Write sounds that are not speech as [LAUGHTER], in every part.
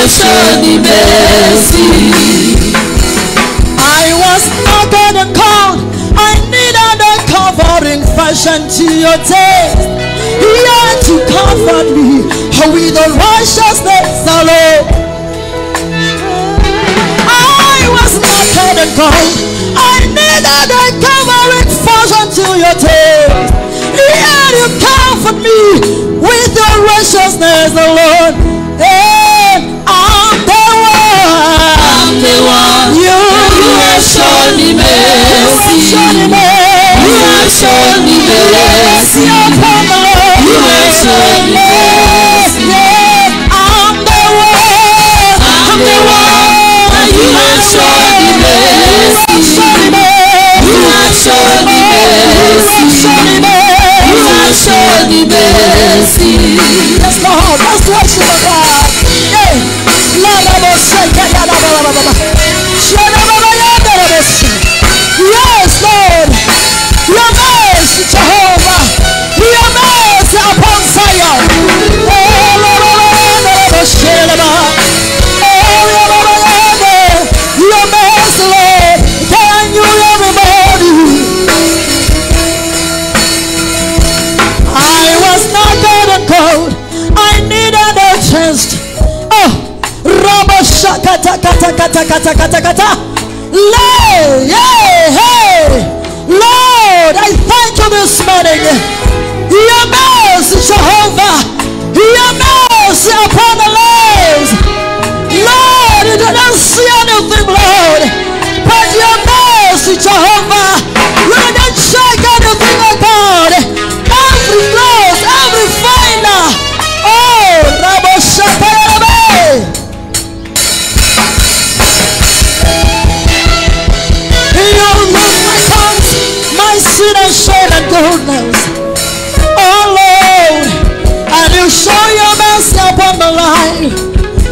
mercy. me the the the the the. I was knocked and cold. I needed a covering fashion to your taste. He had to comfort me with the righteousness alone. I was knocked and cold. I needed a covering fashion to your taste. He had to comfort me with your righteousness alone. Shown. You I'm the one. I'm the one. You. You. You. Yes, God. Kata Kata Kata Kata Kata. Lay, hey, hey. Lord, I thank you this morning. Sin and shame and goodness. Oh Lord, and you show your mercy upon my life.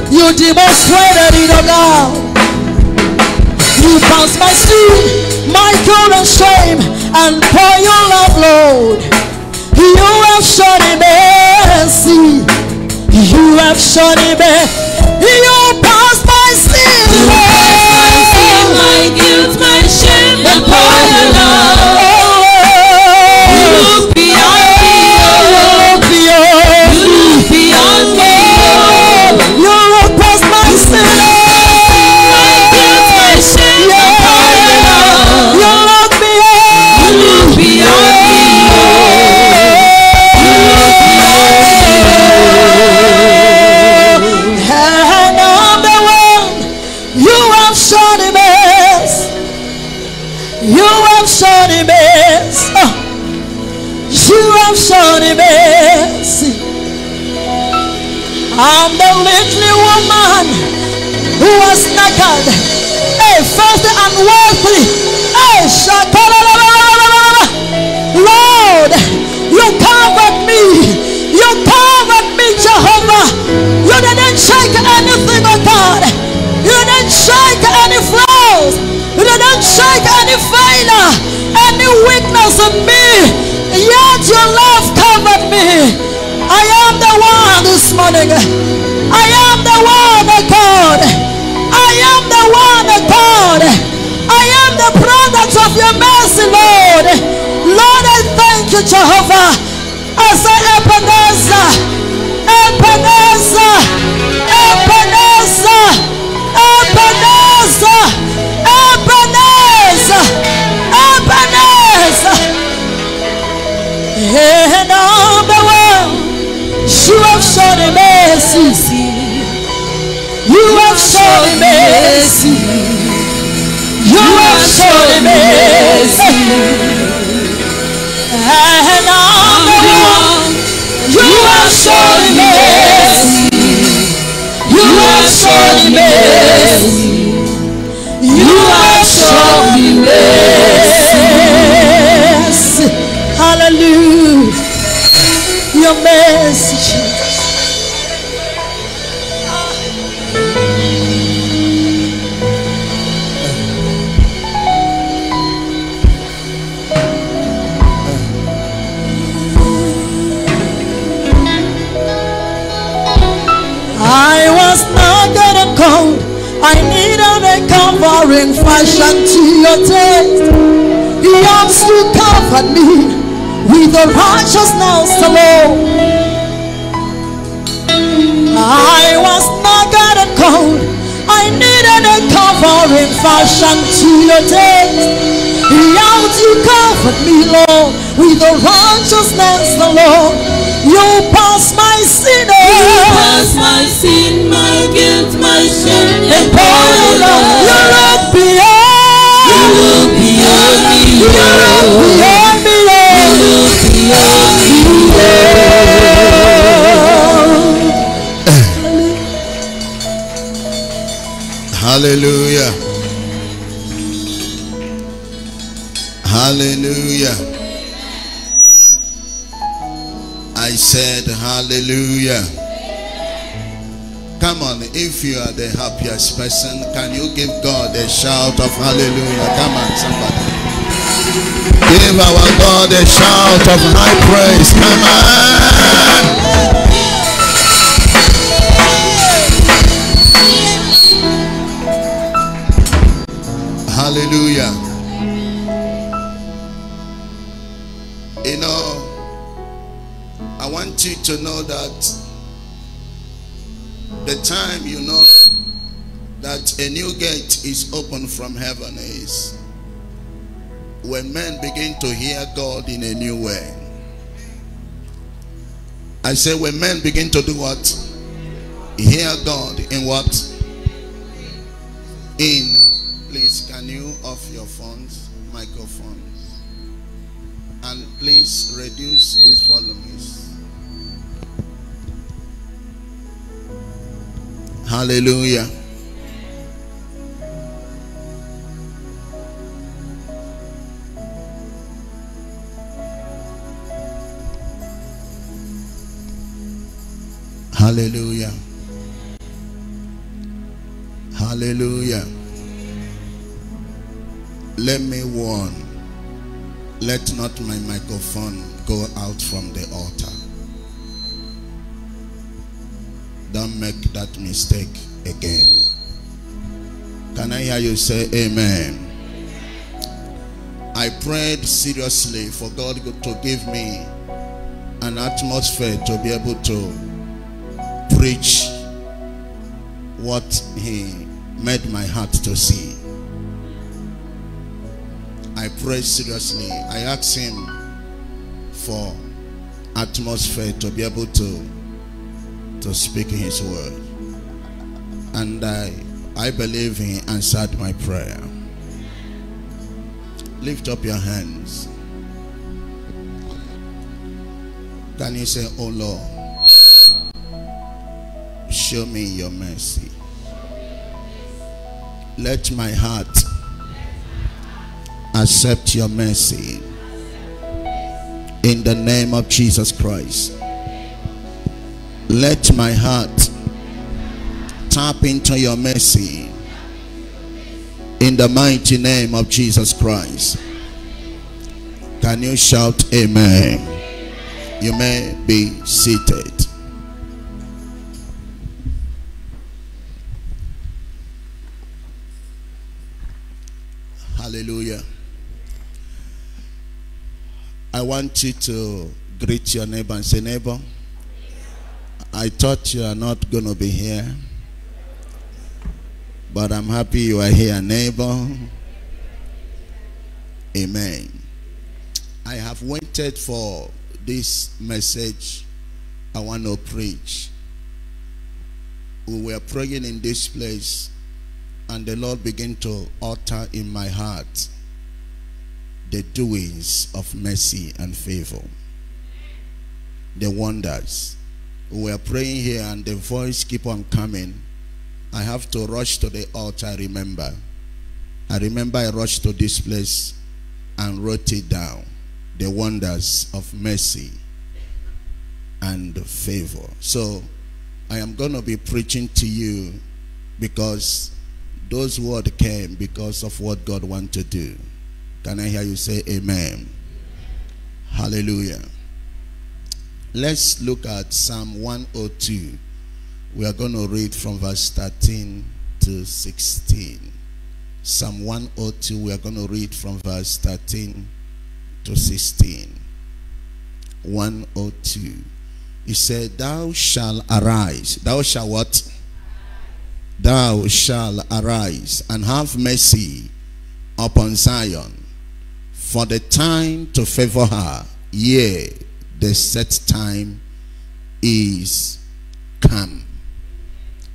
You demonstrated it, oh God. You pass my sin, my guilt and shame, and pour your love, Lord. You have shown me mercy. You have shown me. You pass my sin, my guilt, my shame, and pour woman who was naked, hey, filthy and worthy. Hey. Lord, you covered me. You covered me, Jehovah. You didn't shake anything, oh God. You didn't shake any flaws. You didn't shake any failure, any weakness in me. Yet your love covered me. I am the one this morning. your mercy, Lord. Lord, I thank you, Jehovah. I say, Ebenezer, Ebenezer, Ebenezer, Ebenezer, Ebenezer, Ebenezer. And all the world, you have shown mercies. And I'm the one. You shown me mercy. You shown me mercy. You shown me mercy. Hallelujah. Your mercy, fashion to your taste. He wants to cover me with the righteousness alone. I was not gonna come. I needed a covering fashion to your taste. He wants to cover me, Lord, with the righteousness alone. You pass my sin, oh. Pass my sin, my guilt, my shame, and pour it out. Hallelujah. Hallelujah. I said hallelujah. Come on, if you are the happiest person, can you give God a shout of hallelujah? Come on, somebody. Give our God a shout of high praise. Come on. Hallelujah. You know, I want you to know that the time you know that a new gate is open from heaven is when men begin to hear God in a new way. I say when men begin to do what? Hear God in what? In please can you off your phones, microphones? And please reduce these volumes. Hallelujah. Hallelujah. Hallelujah. Let me warn. Let not my microphone go out from the altar. Don't make that mistake again. Can I hear you say amen? I prayed seriously for God to give me an atmosphere to be able to preach what He made my heart to see. I prayed seriously. I asked Him for atmosphere to be able to to speak His word, and I I believe He answered my prayer. Lift up your hands. Can you say, Oh Lord, show me your mercy. Let my heart accept your mercy. In the name of Jesus Christ. Let my heart tap into your mercy. In the mighty name of Jesus Christ. Can you shout amen? You may be seated. I want you to greet your neighbor and say, Neighbor, I thought you are not going to be here, but I'm happy you are here, neighbor. Amen. I have waited for this message I want to preach we were praying in this place, and the Lord began to utter in my heart the doings of mercy and favor, the wonders. We were praying here, and the voice keep on coming. I have to rush to the altar. Remember, I remember I rushed to this place and wrote it down. The wonders of mercy and favor. So I am going to be preaching to you because those words came because of what God wants to do. Can I hear you say amen? Hallelujah. Let's look at Psalm 102. We are going to read from verse 13 to 16. Psalm 102, we are going to read from verse 13 to 16. 102. He said, Thou shalt arise. Thou shalt what? Thou shalt arise and have mercy upon Zion. For the time to favor her, yea, the set time is come.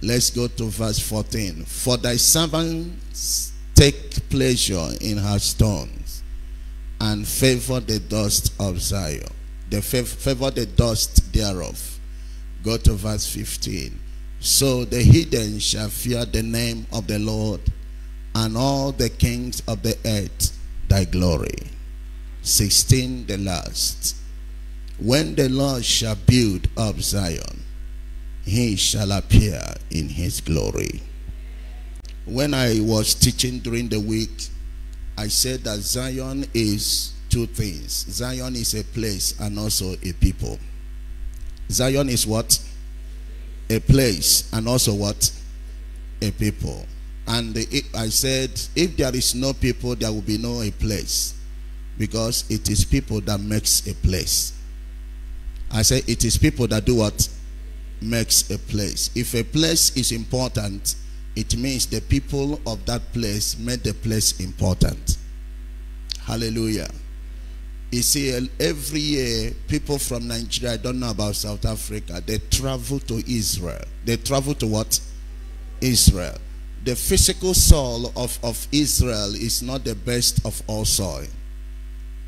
Let's go to verse 14. For thy servants take pleasure in her stones and favor the dust of Zion the favor the dust thereof. Go to verse 15. So the hidden shall fear the name of the Lord, and all the kings of the earth thy glory. 16, the last. When the Lord shall build up Zion, he shall appear in his glory. When I was teaching during the week, I said that Zion is two things. Zion is a place and also a people. Zion is what? A place and also what? A people. And I said, if there is no people, there will be no a place. Because it is people that makes a place. I say it is people that do what? Makes a place. If a place is important, it means the people of that place made the place important. Hallelujah. You see, every year, people from Nigeria, I don't know about South Africa, they travel to Israel. They travel to what? Israel. The physical soil of, of Israel is not the best of all soil.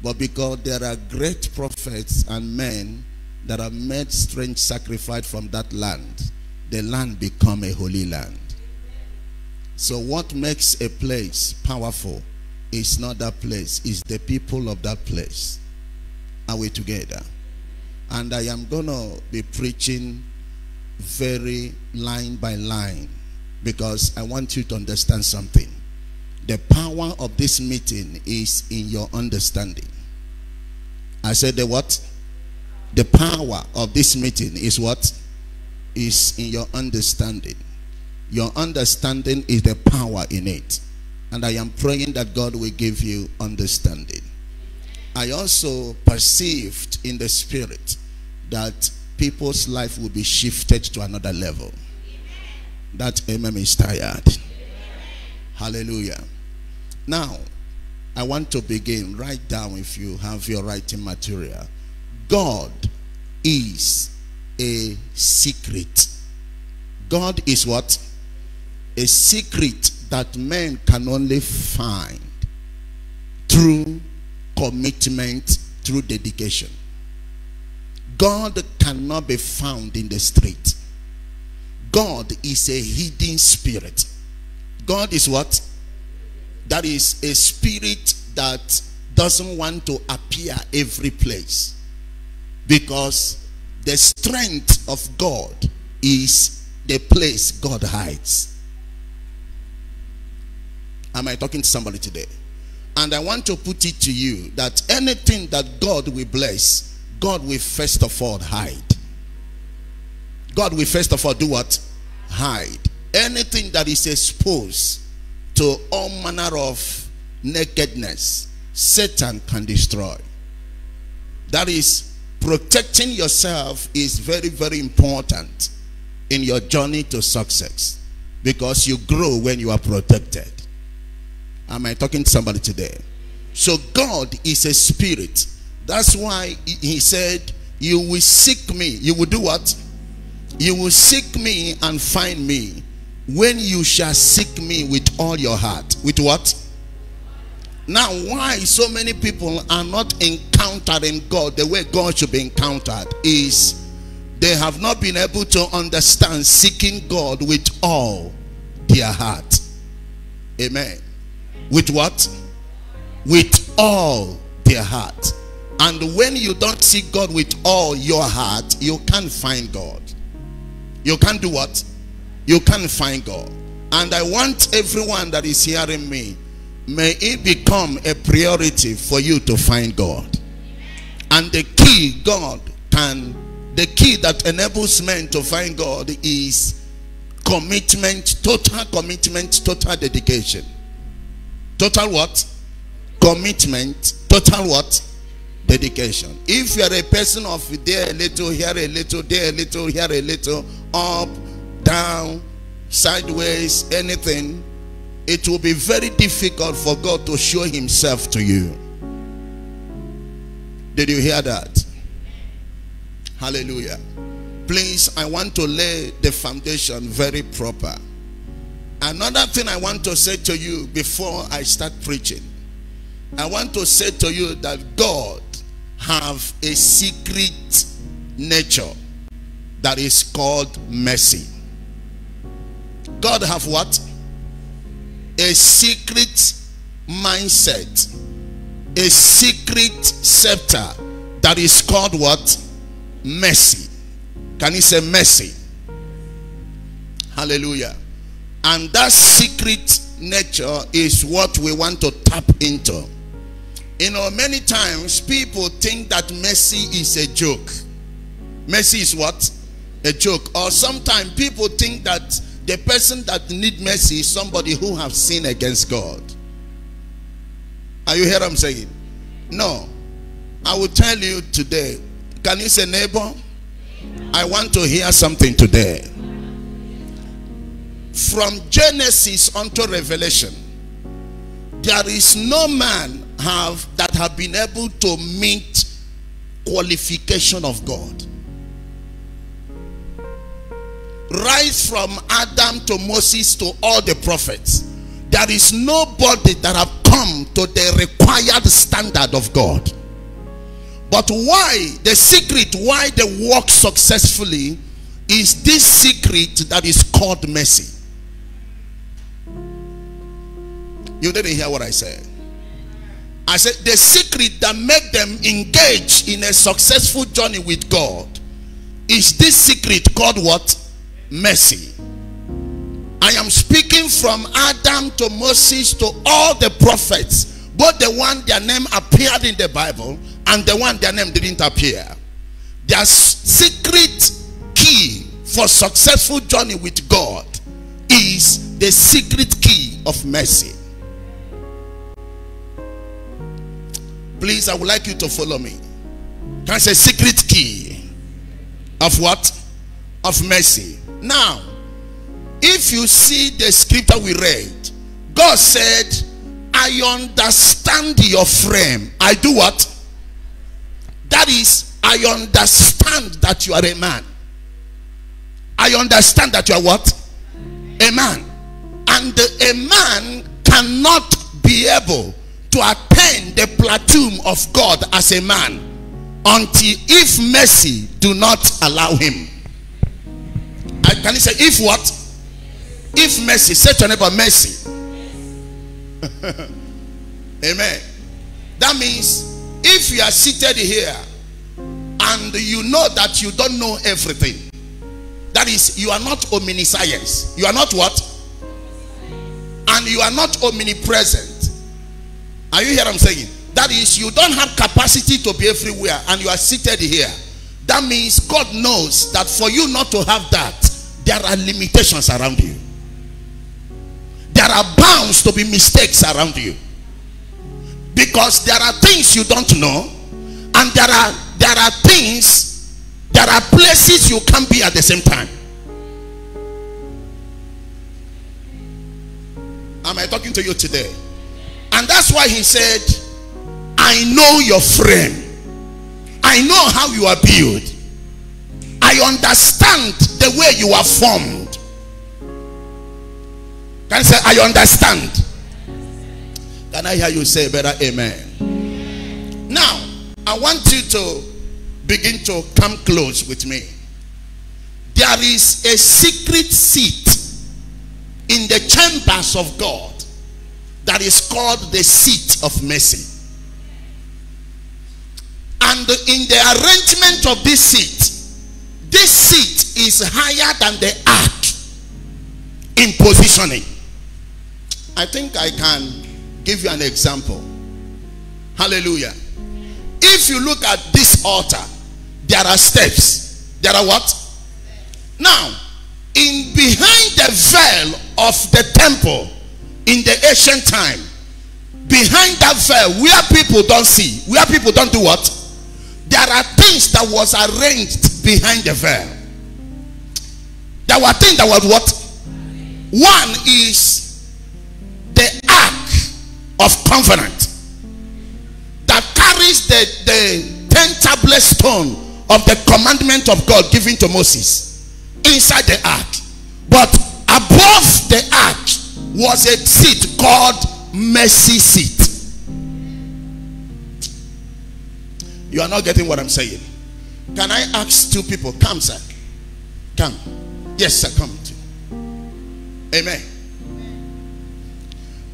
But because there are great prophets and men that have made strange sacrifice from that land, the land become a holy land. So what makes a place powerful it's not that place, it's the people of that place. Are we together? And I am going to be preaching very line by line because I want you to understand something. The power of this meeting is in your understanding. I said the what? The power of this meeting is what? Is in your understanding. Your understanding is the power in it. And I am praying that God will give you understanding. I also perceived in the spirit that people's life will be shifted to another level. That MM is tired. Hallelujah. Now, I want to begin. Write down if you have your writing material. God is a secret. God is what? A secret that men can only find through commitment, through dedication. God cannot be found in the street. God is a hidden spirit. God is what? That is a spirit that doesn't want to appear every place. Because the strength of God is the place God hides. Am I talking to somebody today? And I want to put it to you that anything that God will bless, God will first of all hide. God will first of all do what? Hide. Anything that is exposed to all manner of nakedness, Satan can destroy. That is, protecting yourself is very, very important in your journey to success. Because you grow when you are protected. Am I talking to somebody today? So God is a spirit. That's why he said, you will seek me. You will do what? You will seek me and find me when you shall seek me with all your heart. With what? Now, why so many people are not encountering God the way God should be encountered is they have not been able to understand seeking God with all their heart. Amen. With what? With all their heart. And when you don't seek God with all your heart, you can't find God. You can't do what? You can't find God. And I want everyone that is hearing me, may it become a priority for you to find God. And the key God can, the key that enables men to find God is commitment, total commitment, total dedication. Total what? Commitment, total what? Dedication. If you are a person of there a little, here a little, there a little, here a little, up, down, sideways, anything, it will be very difficult for God to show himself to you. Did you hear that? Hallelujah. Please, I want to lay the foundation very proper. Another thing I want to say to you before I start preaching. I want to say to you that God have a secret nature that is called mercy. God have what? A secret mindset. A secret scepter that is called what? Mercy. Can you say mercy? Hallelujah. And that secret nature is what we want to tap into. You know, many times people think that mercy is a joke. Mercy is what? A joke. Or sometimes people think that the person that need mercy is somebody who have sinned against God. Are you hear what I'm saying? No. I will tell you today. Can you say neighbor? I want to hear something today. From Genesis unto Revelation, there is no man have that have been able to meet qualification of God. Right from Adam to Moses to all the prophets, there is nobody that have come to the required standard of God. But why the secret why they work successfully is this secret that is called mercy. You didn't hear what I said. I said the secret that make them engage in a successful journey with God is this secret called what? Mercy. I am speaking from Adam to Moses to all the prophets, both the one their name appeared in the Bible and the one their name didn't appear. Their secret key for successful journey with God is the secret key of mercy. Please, I would like you to follow me. I say secret key of what? Of mercy. Now, if you see the scripture we read, God said, I understand your frame. I do what? That is, I understand that you are a man. I understand that you are what? A man. And a man cannot be able to attain the platoon of God as a man until if mercy do not allow him. I, can you say if what? If mercy, say to neighbor mercy. [LAUGHS] Amen. That means if you are seated here and you know that you don't know everything, that is, you are not omniscience. You are not what? And you are not omnipresent. Are you hear I'm saying? That is, you don't have capacity to be everywhere and you are seated here. That means God knows that for you not to have that, there are limitations around you. There are bounds to be mistakes around you. Because there are things you don't know, and there are there are things, there are places you can't be at the same time. Am I talking to you today? And that's why he said, I know your frame. I know how you are built. I understand the way you are formed. Can I say, I understand? Can I hear you say better amen? Now, I want you to begin to come close with me. There is a secret seat in the chambers of God that is called the seat of mercy. And in the arrangement of this seat, this seat is higher than the ark in positioning. I think I can give you an example. Hallelujah. If you look at this altar, there are steps. There are what? Now, in behind the veil of the temple in the ancient time, behind that veil, where people don't see, where people don't do what? There are things that was arranged behind the veil. There were things that was what? One is the ark of covenant that carries the, the 10 tablet stone of the commandment of God given to Moses inside the ark. But above the ark was a seat called mercy seat. You are not getting what I'm saying. Can I ask two people? Come, sir. Come. Yes, sir. Come. To. Amen.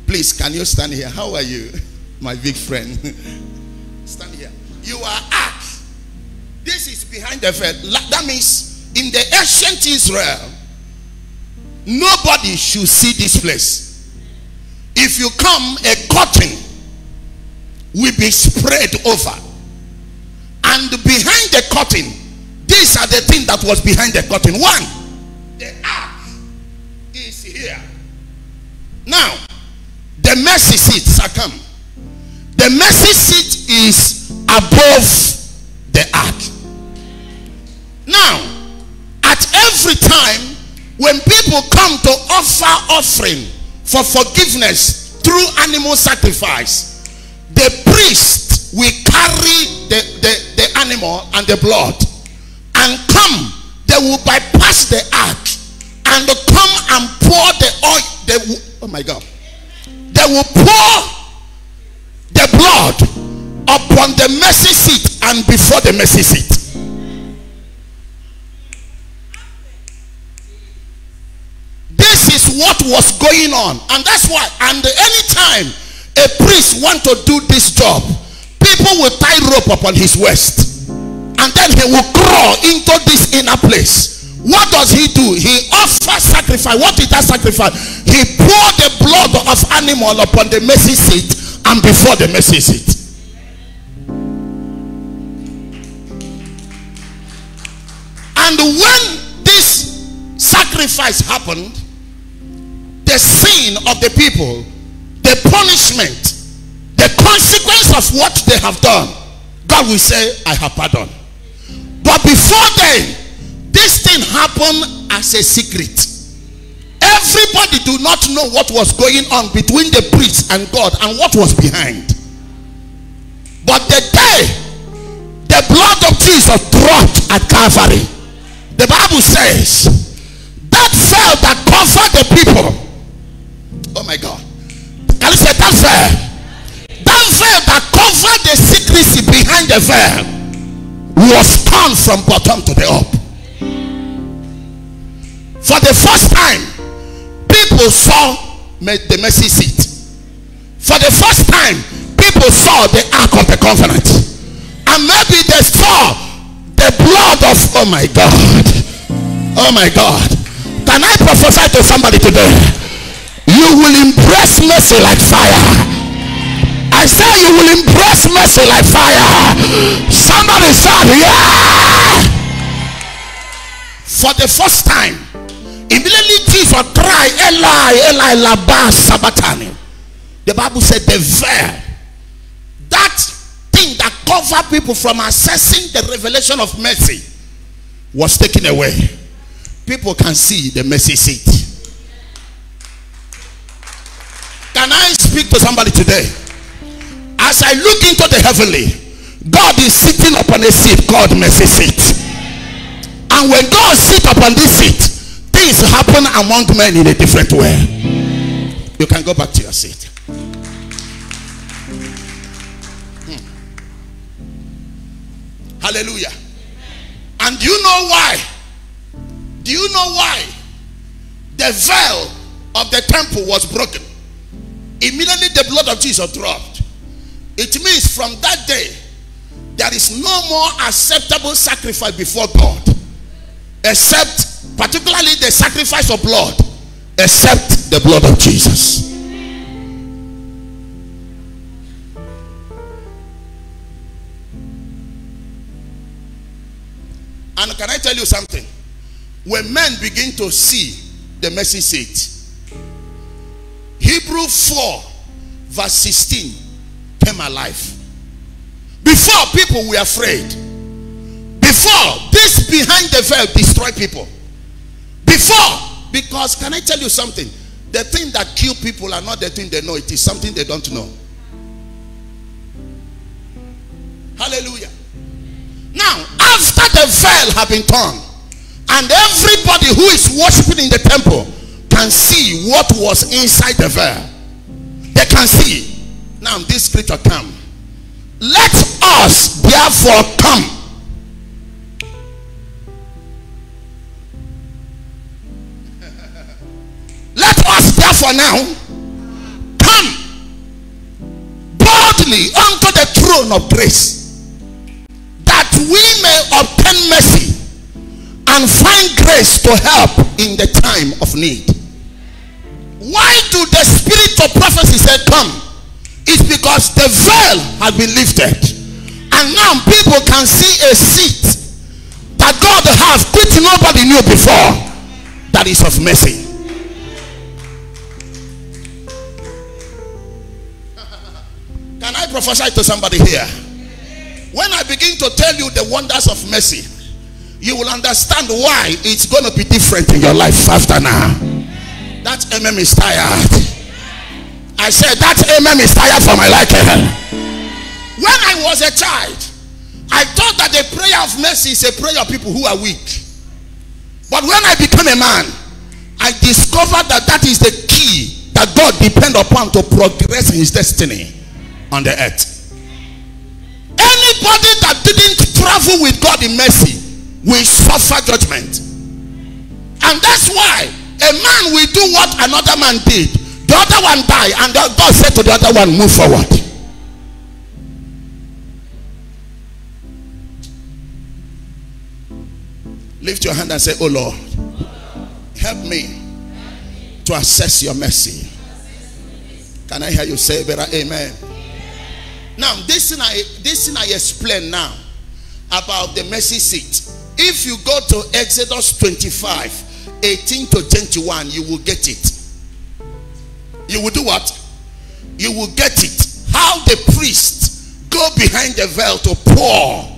Please, can you stand here? How are you, [LAUGHS] my big friend? [LAUGHS] stand here. You are ark. This is behind the veil. That means in the ancient Israel, nobody should see this place. If you come, a curtain will be spread over. And behind the curtain, these are the things that was behind the curtain. One, the ark is here. Now, the mercy seat come. The mercy seat is above the ark. Now, at every time when people come to offer offering for forgiveness through animal sacrifice, the priest will carry the, the, the animal and the blood and come. They will bypass the ark and come and pour the oil. The, oh my God. They will pour the blood upon the mercy seat and before the mercy seat. What was going on. And that's why, and anytime a priest want to do this job, people will tie rope upon his waist. And then he will crawl into this inner place. What does he do? He offers sacrifice. What did that sacrifice? He poured the blood of animal upon the mercy seat and before the mercy seat. And when this sacrifice happened, the sin of the people, the punishment, the consequence of what they have done, God will say, I have pardoned. But before then, this thing happened as a secret. Everybody do not know what was going on between the priest and God and what was behind. But the day the blood of Jesus dropped at Calvary, the Bible says that veil that covered the people. Oh my God. Can you say that veil? That veil that covered the secrecy behind the veil was torn from bottom to the up. For the first time, people saw the mercy seat. For the first time, people saw the ark of the covenant. And maybe they saw the blood of, oh my God. Oh my God. Can I prophesy to somebody today? You will embrace mercy like fire. I say you will embrace mercy like fire. Somebody shout, yeah. For the first time, immediately Jesus cried, Eli, Eli, lama sabachthani. The Bible said the veil, that thing that covered people from accessing the revelation of mercy, was taken away. People can see the mercy seat. Can I speak to somebody today? As I look into the heavenly, God is sitting upon a seat called mercy seat. And when God sit upon this seat, things happen among men in a different way. You can go back to your seat. Hmm. Hallelujah. And do you know why? Do you know why the veil of the temple was broken? Immediately the blood of Jesus dropped. It means from that day, there is no more acceptable sacrifice before God except, particularly the sacrifice of blood, except the blood of Jesus. And can I tell you something? When men begin to see the mercy seat, Hebrew 4, verse 16 came alive. Before people were afraid. Before this behind the veil destroyed people. Before, because can I tell you something? The thing that kill people are not the thing they know, it is something they don't know. Hallelujah. Now, after the veil have been torn, and everybody who is worshiping in the temple can see what was inside the veil. They can see. Now, this scripture come. Let us therefore come. Let us therefore now come boldly unto the throne of grace that we may obtain mercy and find grace to help in the time of need. Why do the spirit of prophecy say come? It's because the veil has been lifted. And now people can see a seat that God has which nobody knew before that is of mercy. Can I prophesy to somebody here? When I begin to tell you the wonders of mercy, you will understand why it's going to be different in your life after now. That MM is tired. I said that MM is tired for my liking. When I was a child, I thought that the prayer of mercy is a prayer of people who are weak. But when I became a man, I discovered that that is the key that God depend upon to progress in his destiny on the earth. Anybody that didn't travel with God in mercy will suffer judgment. And that's why a man will do what another man did. The other one die, and God said to the other one, move forward. Lift your hand and say, Oh Lord, help me to assess your mercy. Can I hear you say better? Amen. Now, this thing I this thing I explain now about the mercy seat. If you go to Exodus 25, 18 to 21, you will get it. You will do what? You will get it. How the priest go behind the veil to pour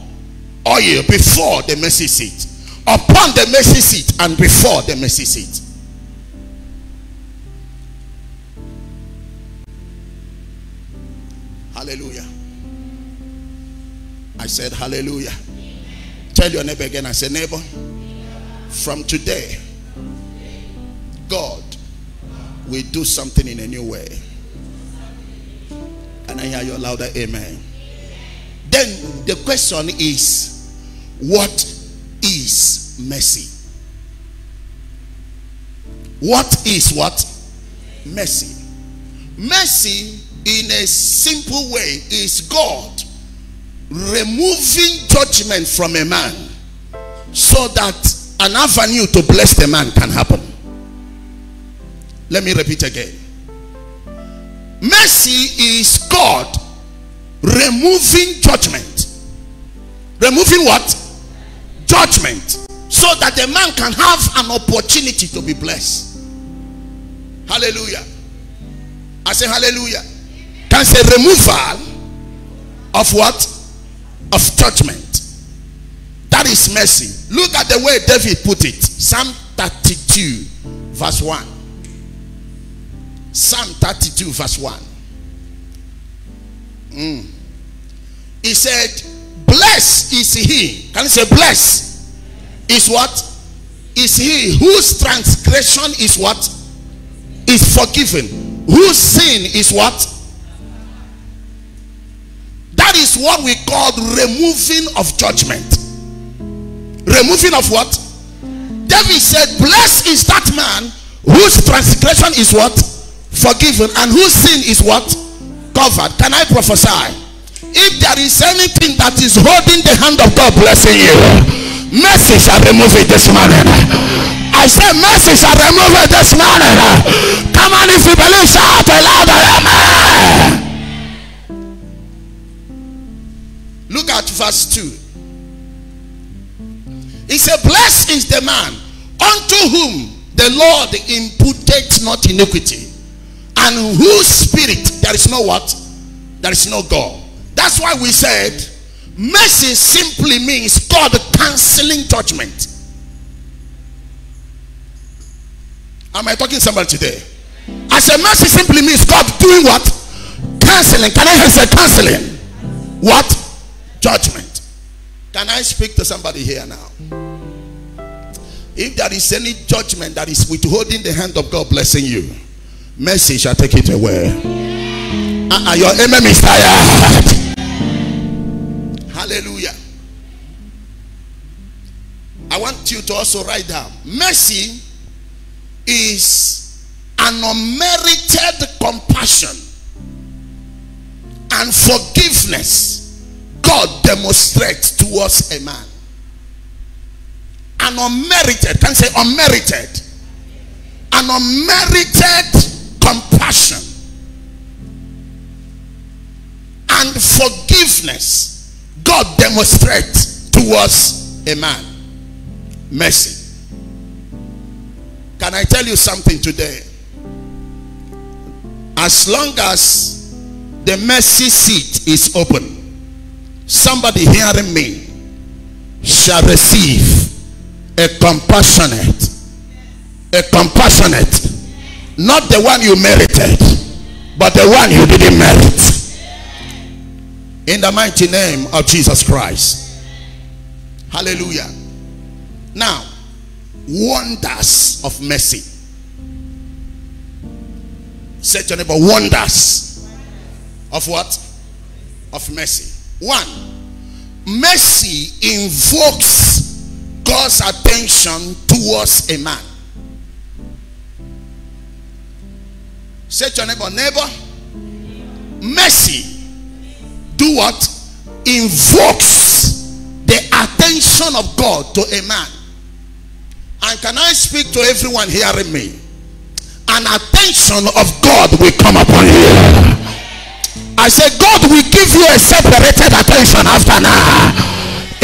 oil before the mercy seat. Upon the mercy seat and before the mercy seat. Hallelujah. I said, Hallelujah. Tell your neighbor again. I said, Neighbor, from today, God will do something in a new way. And I hear you louder, Amen. Then the question is, what is mercy? What is what? Mercy. Mercy, in a simple way, is God removing judgment from a man so that an avenue to bless the man can happen. Let me repeat again. Mercy is God removing judgment. Removing what? Judgment. So that the man can have an opportunity to be blessed. Hallelujah. I say hallelujah. Can say removal of what? Of judgment. That is mercy. Look at the way David put it. Psalm 32, verse 1. Psalm 32, verse 1. Mm. He said, Blessed is he. Can you say bless? is what? Is he whose transgression is what? Is forgiven. Whose sin is what? That is what we call removing of judgment. Removing of what? David said, Blessed is that man whose transgression is what? Forgiven and whose sin is what? Covered. Can I prophesy? If there is anything that is holding the hand of God blessing you, mercy shall remove it this morning. I say mercy shall remove it this morning. Come on, if you believe, shout aloud, amen. Look at verse 2. He said, Blessed is the man unto whom the Lord imputed not iniquity, and whose spirit there is no what? There is no God. That's why we said mercy simply means God canceling judgment. Am I talking somebody today? I said mercy simply means God doing what? Canceling. Can I hear say canceling? What? Judgment. Can I speak to somebody here now? If there is any judgment that is withholding the hand of God blessing you, mercy shall take it away. Uh-uh, your amen is tired. Hallelujah. I want you to also write down mercy is an unmerited compassion and forgiveness God demonstrates towards a man. An unmerited, can say unmerited, an unmerited compassion and forgiveness God demonstrates towards a man mercy. Can I tell you something today? As long as the mercy seat is open, somebody hearing me shall receive a compassionate, a compassionate, not the one you merited, but the one you didn't merit. In the mighty name of Jesus Christ. Hallelujah. Now, wonders of mercy. Say to your neighbor, wonders of what? Of mercy. One, mercy invokes God's attention towards a man. Say to your neighbor, neighbor, mercy do what? Invokes the attention of God to a man. And can I speak to everyone hearing me? An attention of God will come upon you. I said, God will give you a separated attention after now.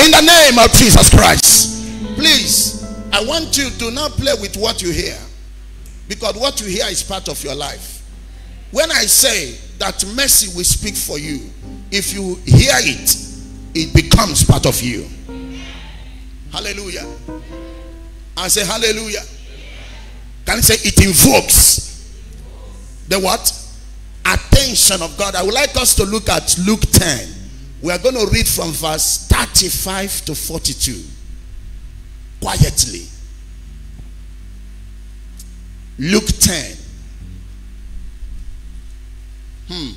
In the name of Jesus Christ. Please, I want you to not play with what you hear. Because what you hear is part of your life. When I say that mercy will speak for you, if you hear it, it becomes part of you. Hallelujah. I say hallelujah. Can you say it invokes the what? Attention of God. I would like us to look at Luke 10. We are going to read from verse 35 to 42. Quietly. Luke 10. Hmm.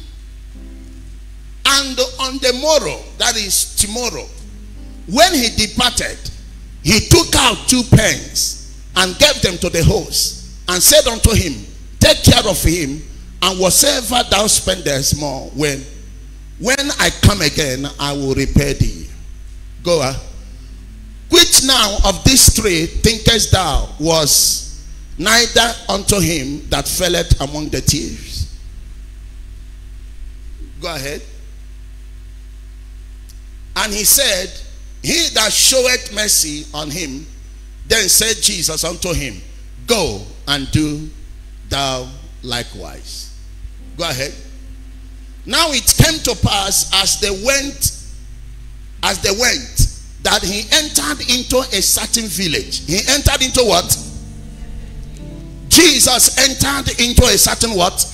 And on the morrow, that is tomorrow, when he departed, he took out two pence and gave them to the host and said unto him, Take care of him, and whatsoever thou spendest more, when when I come again, I will repay thee. Go on. Which now of these three thinkest thou was neither unto him that felleth among the thieves? Go ahead. And he said, He that showeth mercy on him, then said Jesus unto him, Go and do thou likewise. Go ahead. Now it came to pass as they went, as they went, that he entered into a certain village. He entered into what? Jesus entered into a certain what?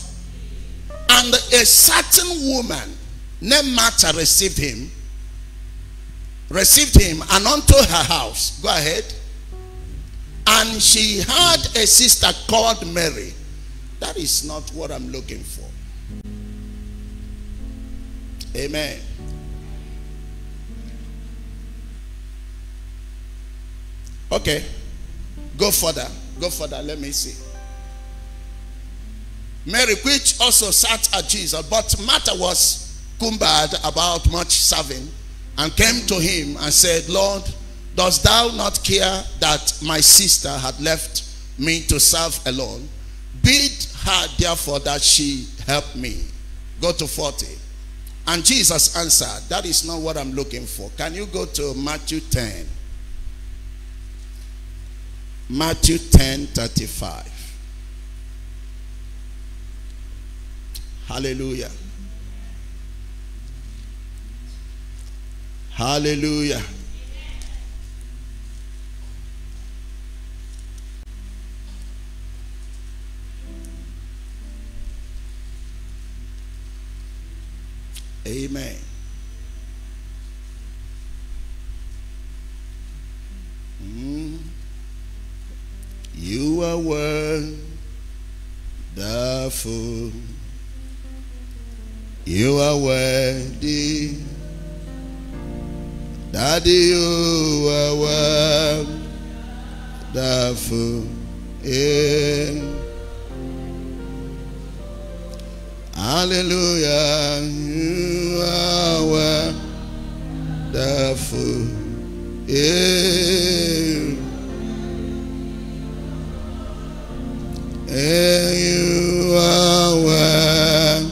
And a certain woman named Martha received him received him and unto her house. Go ahead. And she had a sister called Mary. That is not what I'm looking for. Amen. Okay. Go further. Go further. Let me see. Mary, which also sat at Jesus, but Martha was cumbered about much serving and came to him and said, Lord, dost thou not care that my sister had left me to serve alone? Bid her therefore that she help me. Go to 40. And Jesus answered, That is not what I'm looking for. Can you go to Matthew 10? Matthew 10 35. Hallelujah. Hallelujah. Amen. Mm. You are wonderful. You are worthy. Daddy, you are wonderful. Yeah. Hallelujah. You are wonderful. Yeah. Yeah, you are won-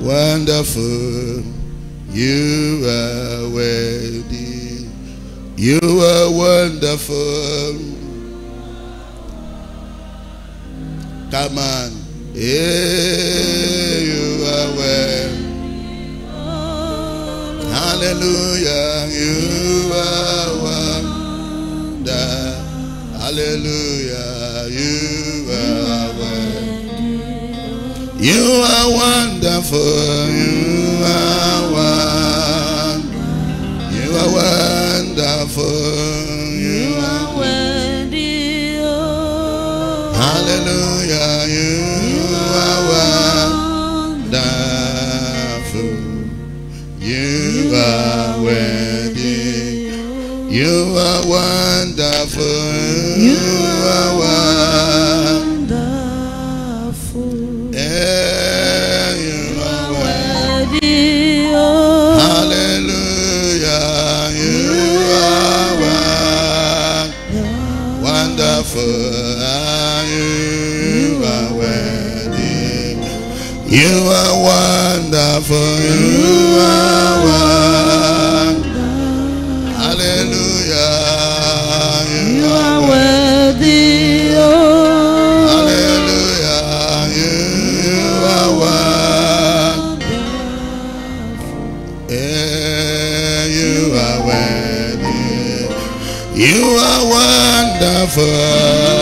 wonderful. You are worthy. You are wonderful. Come on. Yeah, you are well. Hallelujah. You are wonder. Hallelujah. You are well. You are wonderful. You are one. You are wonderful. You are worthy. Hallelujah. You are wonderful. You are worthy. You are wonderful. You You are wonderful. You are won- oh. Hallelujah. You are worthy. Hallelujah. You are won- Yeah, you are worthy. You are wonderful.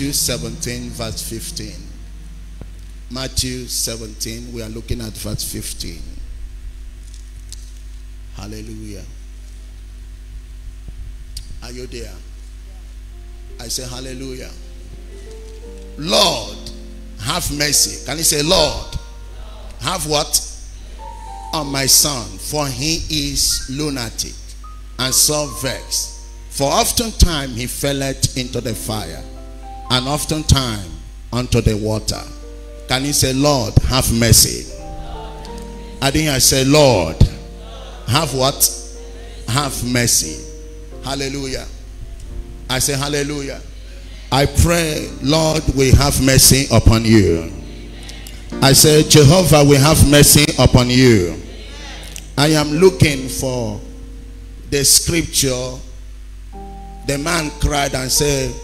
Matthew 17, verse 15? Matthew 17, we are looking at verse 15. Hallelujah. Are you there? I say hallelujah. Lord, have mercy. Can you say, Lord, have what? On my son, for he is lunatic and so vexed. For oftentimes he felleth into the fire, and oftentimes unto the water. Can you say, Lord, have mercy? I think I say, Lord, have what? Have mercy. Hallelujah. I say, Hallelujah. I pray, Lord, we have mercy upon you. I say, Jehovah, we have mercy upon you. I am looking for the scripture. The man cried and said,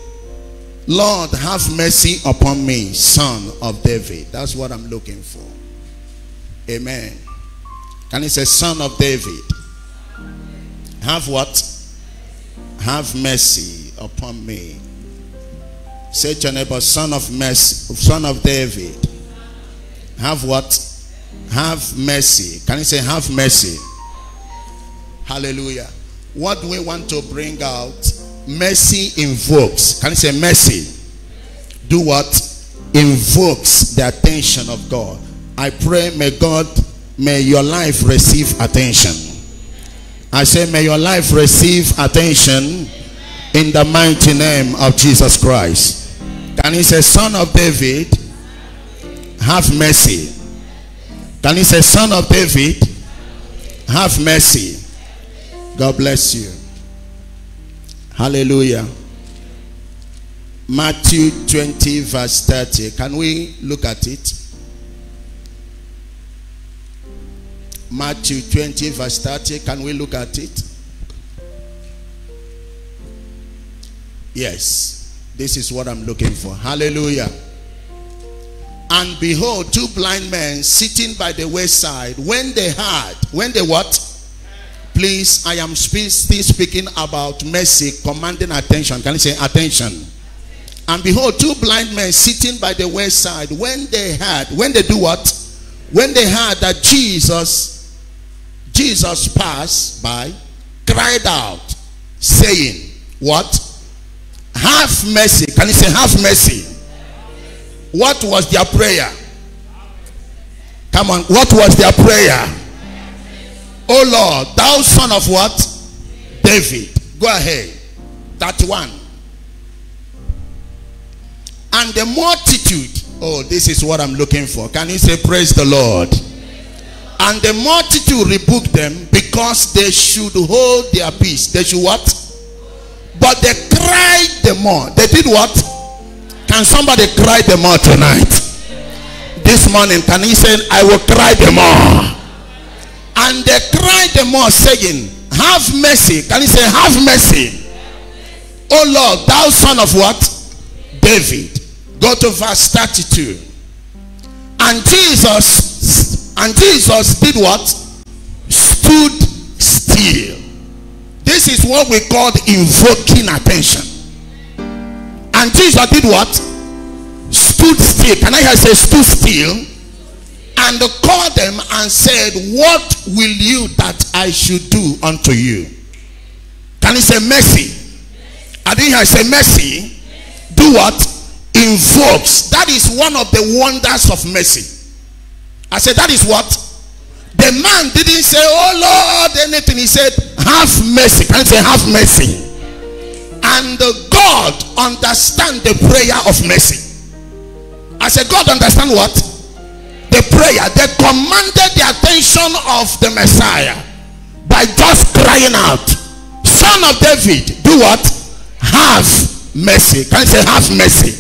Lord, have mercy upon me, son of David. That's what I'm looking for. Amen. Can he say, son of David. Have what? Have mercy upon me. Say to your neighbor, son of mercy, son of David. Have what? Have mercy. Can you say, have mercy? Hallelujah. What we want to bring out? Mercy invokes. Can you say mercy? Do what? Invokes the attention of God. I pray, may God, may your life receive attention. I say, may your life receive attention in the mighty name of Jesus Christ. Can he say, Son of David, have mercy? Can he say, Son of David, have mercy? God bless you. Hallelujah. Matthew 20, verse 30. Can we look at it? Matthew 20, verse 30. Can we look at it? Yes. This is what I'm looking for. Hallelujah. And behold, two blind men sitting by the wayside. When they heard, when they what? Please, I am still speaking about mercy, commanding attention. Can you say attention? And behold, two blind men sitting by the wayside. When they heard, when they do what? When they heard that Jesus, Jesus passed by, cried out, saying, What? Have mercy. Can you say, Have mercy? What was their prayer? Come on, what was their prayer? Oh Lord, thou son of what? David. Go ahead. That one. And the multitude. Oh, this is what I'm looking for. Can you say, Praise the Lord? And the multitude rebuked them because they should hold their peace. They should what? But they cried the more. They did what? Can somebody cry the more tonight? This morning, can he say, I will cry the more? And they cried the more, saying, Have mercy. Can he say, Have mercy? Oh Lord, thou son of what? David. Go to verse 32. And Jesus, and Jesus did what? Stood still. This is what we call invoking attention. And Jesus did what? Stood still. Can I hear say stood still? And called them and said, What will you that I should do unto you? Can you say mercy? I didn't hear say mercy. Do what? Invokes. That is one of the wonders of mercy. I said, That is what? The man didn't say, Oh Lord, anything. He said, Have mercy. Can you say, Have mercy? And God understand the prayer of mercy. I said, God understand what? The prayer. They commanded the attention of the Messiah by just crying out, Son of David, do what? Have mercy. Can you say, Have mercy?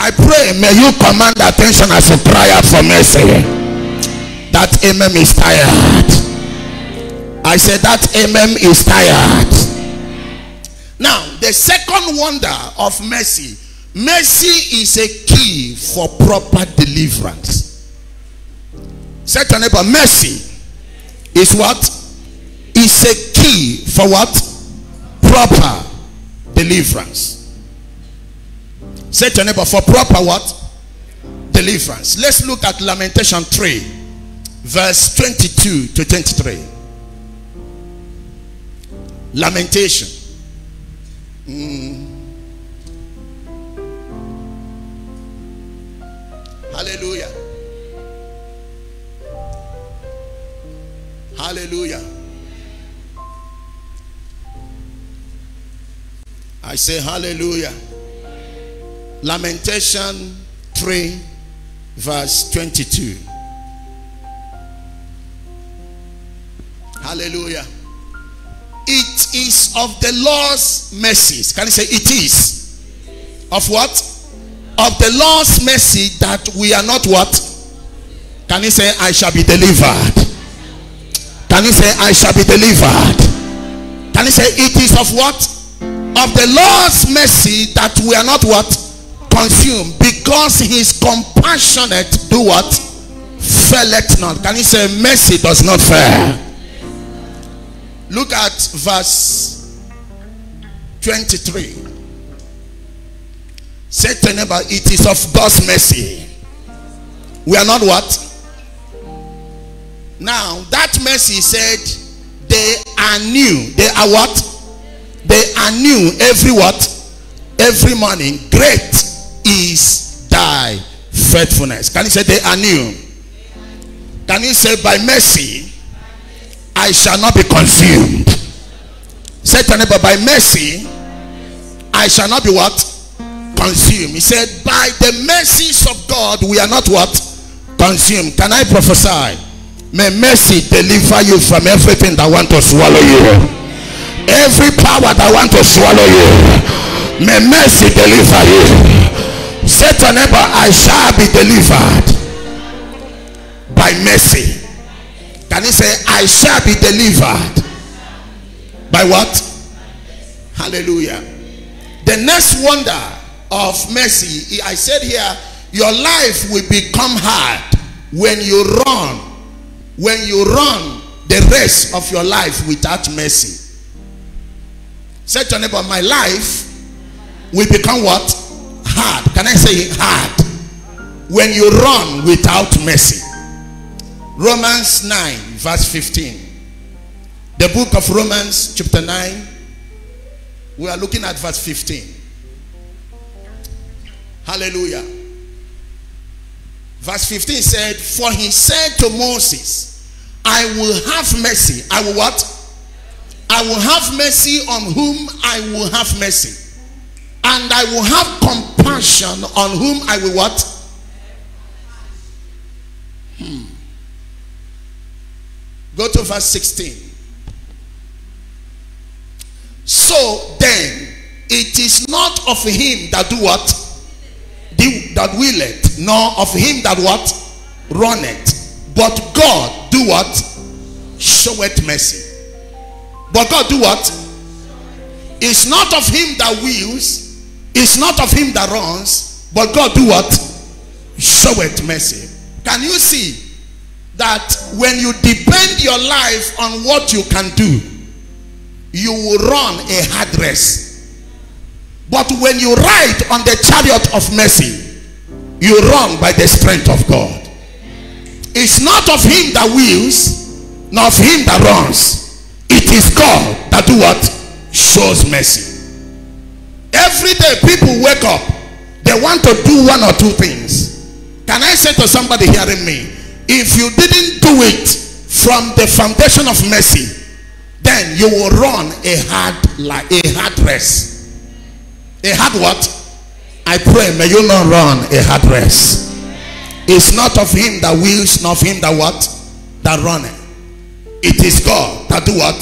I pray, may you command attention as cry out for mercy. That amen is tired. I said, That amen is tired. Now, the second wonder of mercy mercy is a key for proper deliverance. Say to neighbor, mercy is what? Is a key for what? Proper deliverance. Say to neighbor, for proper what? Deliverance. Let's look at Lamentation 3, verse 22 to 23. Lamentation. Mm. Hallelujah. Hallelujah. I say hallelujah. Lamentation 3, verse 22. Hallelujah. It is of the Lord's mercies. Can you say it is? Of what? Of the Lord's mercy that we are not what? Can you say I shall be delivered? Can you say I shall be delivered? Can you say it is of what? of the Lord's mercy that we are not what? Consumed. Because his compassionate do what? Faileth not. Can you say mercy does not fail? Look at verse 23. Say to neighbor, it is of God's mercy. We are not what? Now, that mercy said, they are new. They are what? They are new every what? Every morning. Great is thy faithfulness. Can you say they are new? Can you say by mercy I shall not be consumed? Say to neighbor, by mercy I shall not be what? Consumed. He said, by the mercies of God we are not what? Consumed. Can I prophesy? May mercy deliver you from everything that want to swallow you. Every power that want to swallow you. May mercy deliver you. Say to neighbor, I shall be delivered by mercy. Can you say, I shall be delivered by what? Hallelujah. The next wonder of mercy, I said here, your life will become hard when you run when you run the rest of your life without mercy. Say to your neighbor, my life will become what? Hard. Can I say hard? When you run without mercy. Romans 9 verse 15. The book of Romans chapter 9. We are looking at verse 15. Hallelujah. Verse 15 said, For he said to Moses, I will have mercy. I will what? I will have mercy on whom I will have mercy. And I will have compassion on whom I will what? Hmm. Go to verse 16. So then, it is not of him that do what? That willeth, nor of him that what? Runneth. But God do what? Showeth mercy. But God do what? It's not of him that wills, it's not of him that runs, but God do what? Showeth mercy. Can you see that when you depend your life on what you can do, you will run a hard race. But when you ride on the chariot of mercy, you run by the strength of God. It's not of him that wills, nor of him that runs. It is God that do what? Shows mercy. Every day people wake up. They want to do one or two things. Can I say to somebody hearing me? If you didn't do it from the foundation of mercy, then you will run a hard like a hard race. A hard what? I pray may you not run a hard race. It's not of him that wills, not of him that what? That runneth. It is God that do what?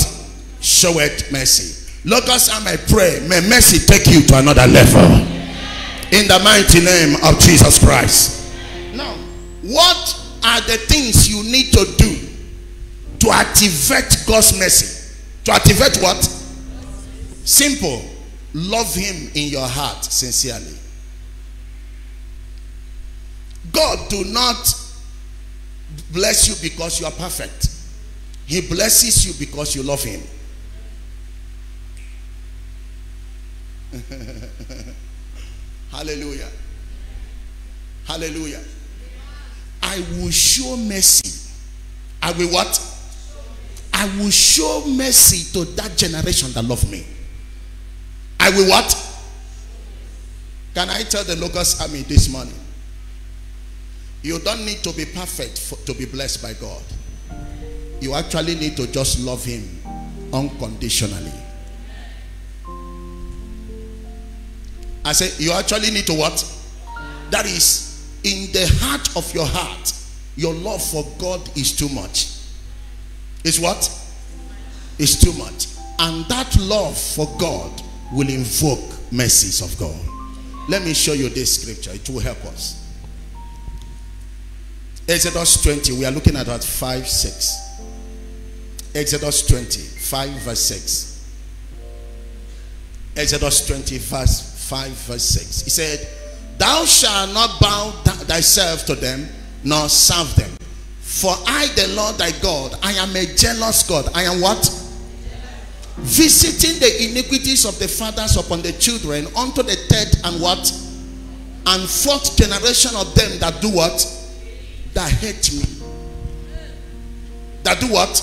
Showeth mercy. Locust and I pray, may mercy take you to another level. In the mighty name of Jesus Christ. Now, what are the things you need to do to activate God's mercy? To activate what? Simple. Love him in your heart sincerely. God do not bless you because you are perfect. He blesses you because you love him. [LAUGHS] Hallelujah. Hallelujah. I will show mercy. I will what? I will show mercy to that generation that love me. I will what? Can I tell the locust army this morning? You don't need to be perfect for, to be blessed by God. You actually need to just love Him unconditionally. I say, you actually need to what? That is, in the heart of your heart, your love for God is too much. Is what? Is too much. And that love for God will invoke mercies of God. Let me show you this scripture. It will help us. Exodus 20, we are looking at that 5 6. Exodus 20, 5 verse 6. Exodus 20, verse 5, verse 6. He said, Thou shalt not bow thyself to them, nor serve them. For I, the Lord thy God, I am a jealous God. I am what? Visiting the iniquities of the fathers upon the children unto the third and what? And fourth generation of them that do what? That hate me. That do what?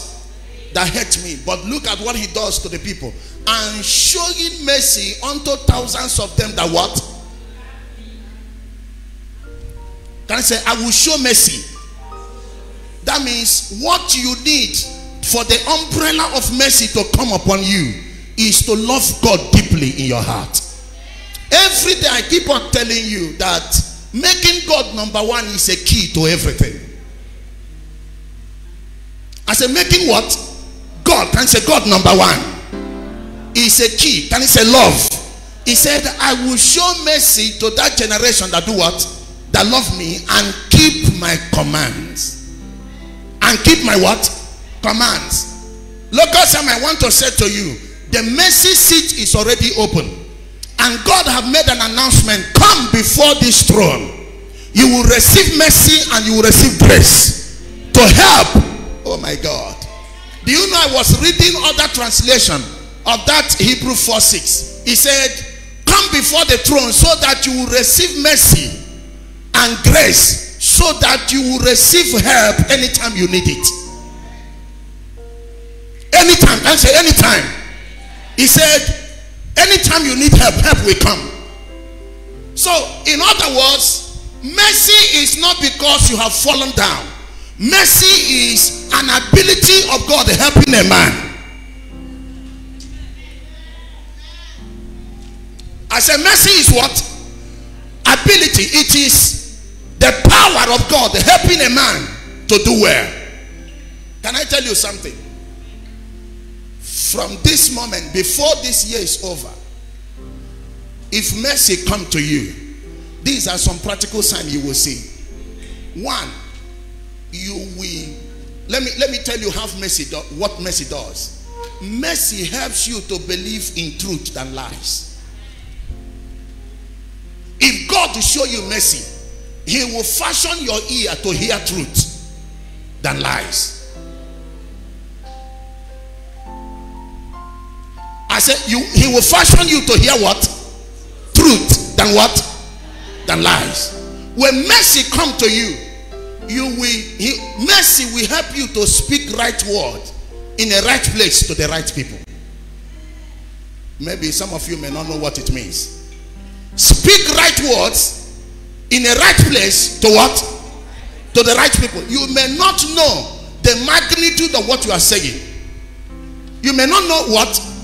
That hate me. But look at what he does to the people. And showing mercy unto thousands of them that what? Can I say, I will show mercy that means what you need for the umbrella of mercy to come upon you is to love God deeply in your heart. Every day I keep on telling you that making God number one is a key to everything. I say making what? God. Can say God number one? Is a key. Can he say love? He said, I will show mercy to that generation that do what? That love me and keep my commands and keep my what? Commands. Local Sam, I want to say to you, the mercy seat is already open. And God have made an announcement. Come before this throne. You will receive mercy and you will receive grace to help. Oh my God. Do you know I was reading other translation of that Hebrew 4 6. He said, Come before the throne so that you will receive mercy and grace so that you will receive help anytime you need it. Anytime, I say anytime. He said, anytime you need help, help will come. So, in other words, mercy is not because you have fallen down. Mercy is an ability of God helping a man. I said, mercy is what? Ability. It is the power of God helping a man to do well. Can I tell you something? From this moment, before this year is over, if mercy come to you, these are some practical signs you will see. One, you will let me let me tell you how mercy do, what mercy does. Mercy helps you to believe in truth than lies. If God to show you mercy, he will fashion your ear to hear truth than lies. I said, you, he will fashion you to hear what? Truth than what? Than lies. When mercy come to you, you will he, mercy will help you to speak right word in a right place to the right people. Maybe some of you may not know what it means. Speak right words in a right place to what? To the right people. You may not know the magnitude of what you are saying. You may not know what?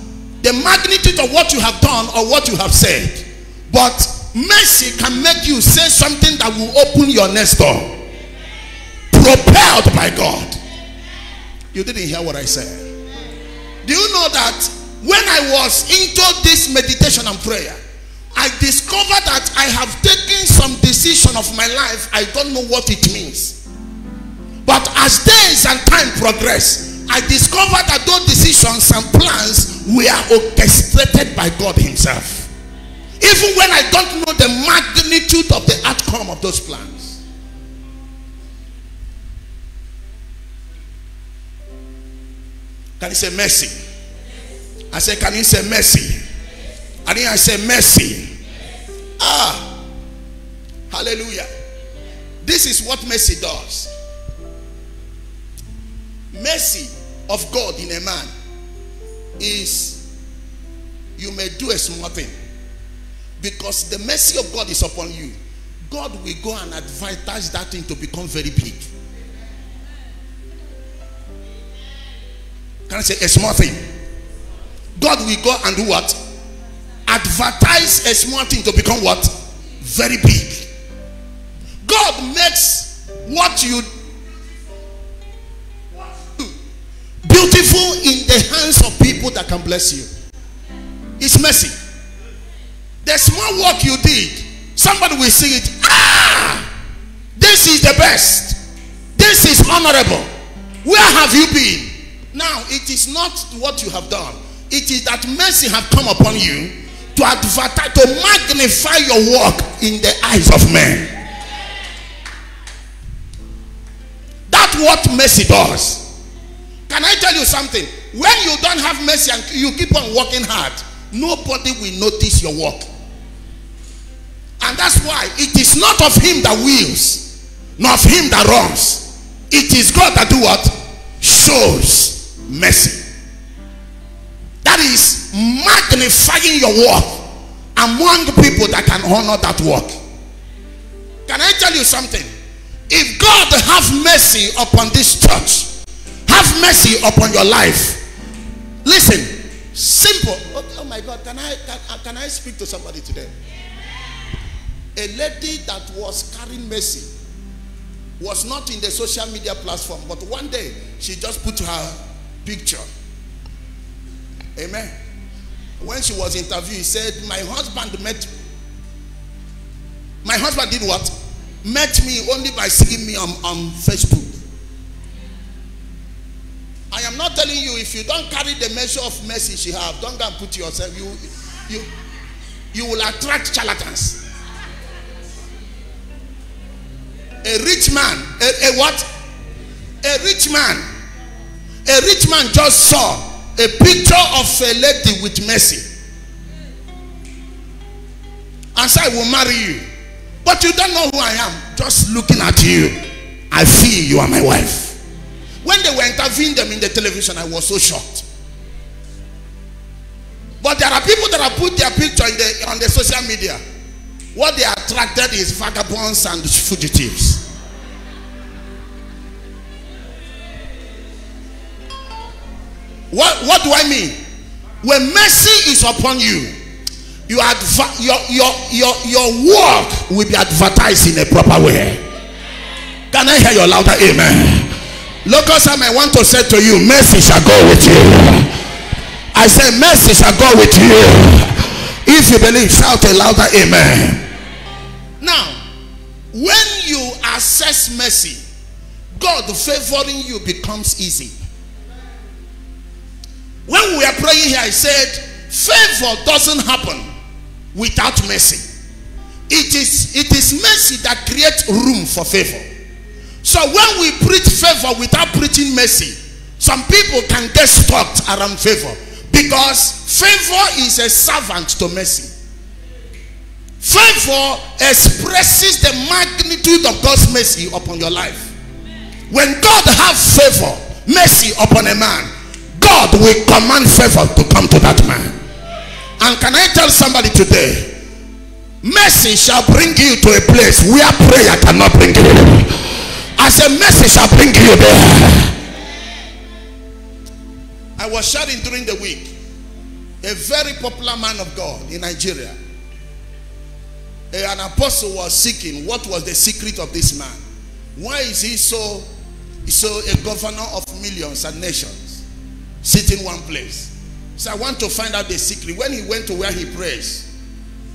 The magnitude of what you have done or what you have said. But mercy can make you say something that will open your next door. Propelled by God. You didn't hear what I said. Do you know that when I was into this meditation and prayer, I discovered that I have taken some decision of my life. I don't know what it means. But as days and time progress, I discovered that those decisions and plans were orchestrated by God Himself. Even when I don't know the magnitude of the outcome of those plans. Can you say mercy? I say, can you say mercy? And then I say, mercy. Ah. Hallelujah. This is what mercy does. Mercy of God in a man is you may do a small thing because the mercy of God is upon you. God will go and advertise that thing to become very big. Can I say a small thing? God will go and do what? advertise a small thing to become what? Very big. God makes what you beautiful in the hands of people that can bless you. It's mercy. The small work you did, somebody will see it. Ah, this is the best. This is honorable. Where have you been? Now, it is not what you have done. It is that mercy have come upon you to advertise, to magnify your work in the eyes of men. That's what mercy does. Can I tell you something? When you don't have mercy and you keep on working hard, nobody will notice your work. And that's why it is not of him that wills, nor of him that runs. It is God that do what? Shows mercy. That is magnifying your work among people that can honor that work. Can I tell you something? If God have mercy upon this church, have mercy upon your life. Listen, simple. Oh, oh my God, can I can, uh, can I speak to somebody today? A lady that was carrying mercy was not in the social media platform, but one day she just put her picture. Amen. When she was interviewed, he said, My husband met my husband did what? Met me only by seeing me on, on Facebook. I am not telling you if you don't carry the measure of mercy she have, don't go and put yourself. You you you will attract charlatans. A rich man, a, a what? A rich man. A rich man just saw a picture of a lady with mercy. And said, I will marry you. But you don't know who I am. Just looking at you, I feel you are my wife. When they were interviewing them in the television, I was so shocked. But there are people that have put their picture in the, on the social media. What they attracted is vagabonds and fugitives. What, what do I mean? When mercy is upon you, you adv- your, your, your, your work will be advertised in a proper way. Can I hear your louder amen? Local some I want to say to you, mercy shall go with you. I say, mercy shall go with you. If you believe, shout a louder amen. Now, when you assess mercy, God favoring you becomes easy. When we are praying here, I said, favor doesn't happen without mercy. It is, it is mercy that creates room for favor. So when we preach favor without preaching mercy, some people can get stuck around favor because favor is a servant to mercy. Favor expresses the magnitude of God's mercy upon your life. When God has favor, mercy upon a man, God will command favor to come to that man. And can I tell somebody today, mercy shall bring you to a place where prayer cannot bring you. As a message, shall bring you there. I was sharing during the week. A very popular man of God in Nigeria. An apostle was seeking what was the secret of this man. Why is he so so a governor of millions and nations sitting one place? So I want to find out the secret. When he went to where he prays,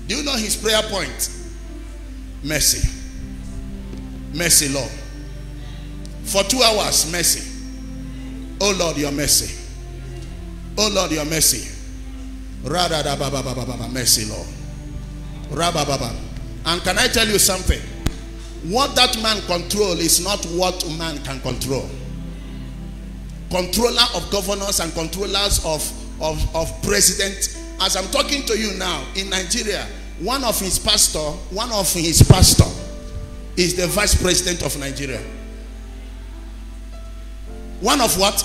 do you know his prayer point? Mercy. Mercy, Lord. For two hours, mercy. Oh Lord, your mercy. Oh Lord, your mercy. Mercy, Lord. And can I tell you something? What that man control is not what man can control. Controller of governors and controllers of, of, of president. As I'm talking to you now, in Nigeria, one of his pastor, one of his pastor is the vice president of Nigeria. One of what?